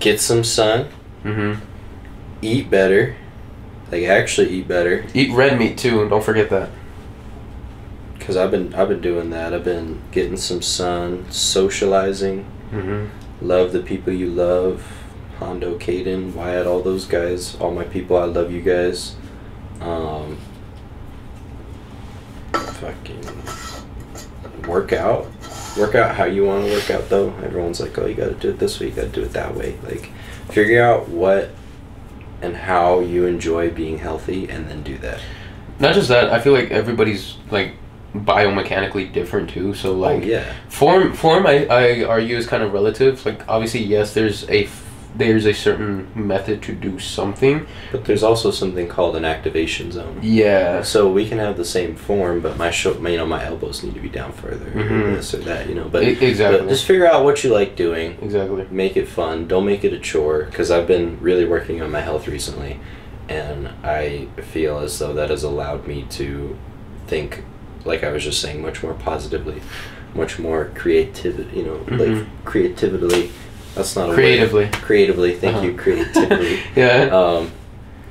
Speaker 2: Get some sun.
Speaker 1: Mm-hmm.
Speaker 2: Eat better. Like actually eat better.
Speaker 1: Eat red meat too. And don't forget that.
Speaker 2: Cause I've been I've been doing that. I've been getting some sun, socializing,
Speaker 1: Mm-hmm.
Speaker 2: love the people you love. Hondo, Caden, Wyatt, all those guys, all my people, I love you guys. Um, fucking work out. Work out how you want to work out, though. Everyone's like, oh, you got to do it this way, you got to do it that way. Like, figure out what and how you enjoy being healthy, and then do that.
Speaker 1: Not just that, I feel like everybody's like biomechanically different too. So oh, like
Speaker 2: oh yeah,
Speaker 1: form form I, I argue is kind of relative. Like obviously yes, there's a there's a certain method to do something.
Speaker 2: but there's also something called an activation zone.
Speaker 1: Yeah.
Speaker 2: So we can have the same form, but my sho- my, you know my elbows need to be down further, or
Speaker 1: Mhm.
Speaker 2: this or that, you know. But,
Speaker 1: exactly.
Speaker 2: but just figure out what you like doing.
Speaker 1: Exactly.
Speaker 2: Make it fun. Don't make it a chore. Because I've been really working on my health recently, and I feel as though that has allowed me to think, like I was just saying, much more positively, much more creativity. You know,
Speaker 1: Mhm.
Speaker 2: like creatively. That's not a word.
Speaker 1: Creatively.
Speaker 2: Creatively. Thank you.
Speaker 1: Uh-huh.
Speaker 2: Creatively.
Speaker 1: Yeah.
Speaker 2: Um,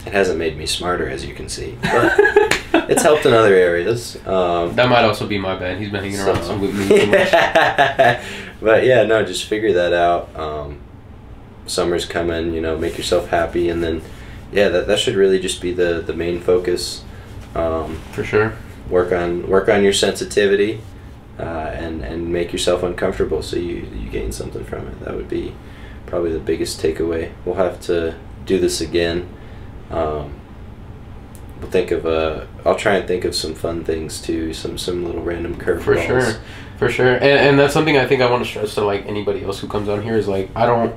Speaker 2: it hasn't made me smarter, as you can see, but it's helped in other areas. Um,
Speaker 1: that might also be my bad. He's been hanging around
Speaker 2: so-
Speaker 1: some with me too much.
Speaker 2: but yeah, no, just figure that out. Um, summer's coming, you know, make yourself happy, and then yeah, that, that should really just be the the main focus. Um,
Speaker 1: For sure.
Speaker 2: work on work on your sensitivity, uh, and and make yourself uncomfortable so you you gain something from it. That would be probably the biggest takeaway. We'll have to do this again. Um, we'll think of uh, I'll try and think of some fun things too, some some little random curveballs.
Speaker 1: For sure. For sure. And, and that's something I think I want to stress to like anybody else who comes on here is like I don't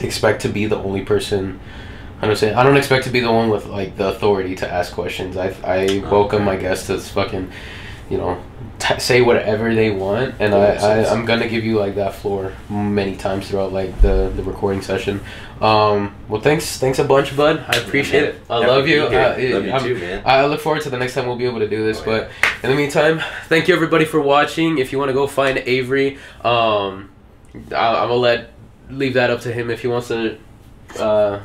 Speaker 1: expect to be the only person I don't say I don't expect to be the one with like the authority to ask questions. I I welcome my guests to fucking you know t- say whatever they want and I, I I'm gonna give you like that floor many times throughout like the the recording session. Um well thanks thanks a bunch bud. I appreciate it. I love you. Uh,
Speaker 2: love you
Speaker 1: I'm-
Speaker 2: too, man.
Speaker 1: I look forward to the next time we'll be able to do this.
Speaker 2: Oh,
Speaker 1: but in the meantime, thank you everybody for watching. If you want to go find Avery, um, I, I'm gonna let leave that up to him if he wants to. Uh,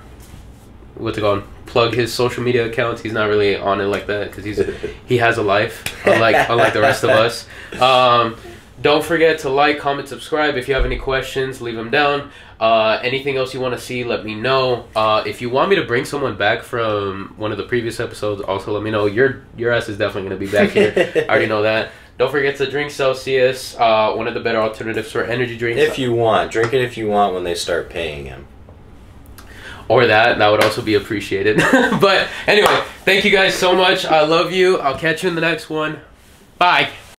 Speaker 1: what's it called? Plug his social media accounts. He's not really on it like that because he's he has a life unlike unlike the rest of us. Um, don't forget to like, comment, subscribe. If you have any questions, leave them down. Uh, anything else you want to see, let me know. Uh, if you want me to bring someone back from one of the previous episodes, also let me know. Your your ass is definitely gonna be back here. I already know that. Don't forget to drink Celsius, uh, one of the better alternatives for energy drinks.
Speaker 2: if you want, drink it if you want when they start paying him.
Speaker 1: Or that, that would also be appreciated. but anyway, thank you guys so much. I love you. I'll catch you in the next one. Bye.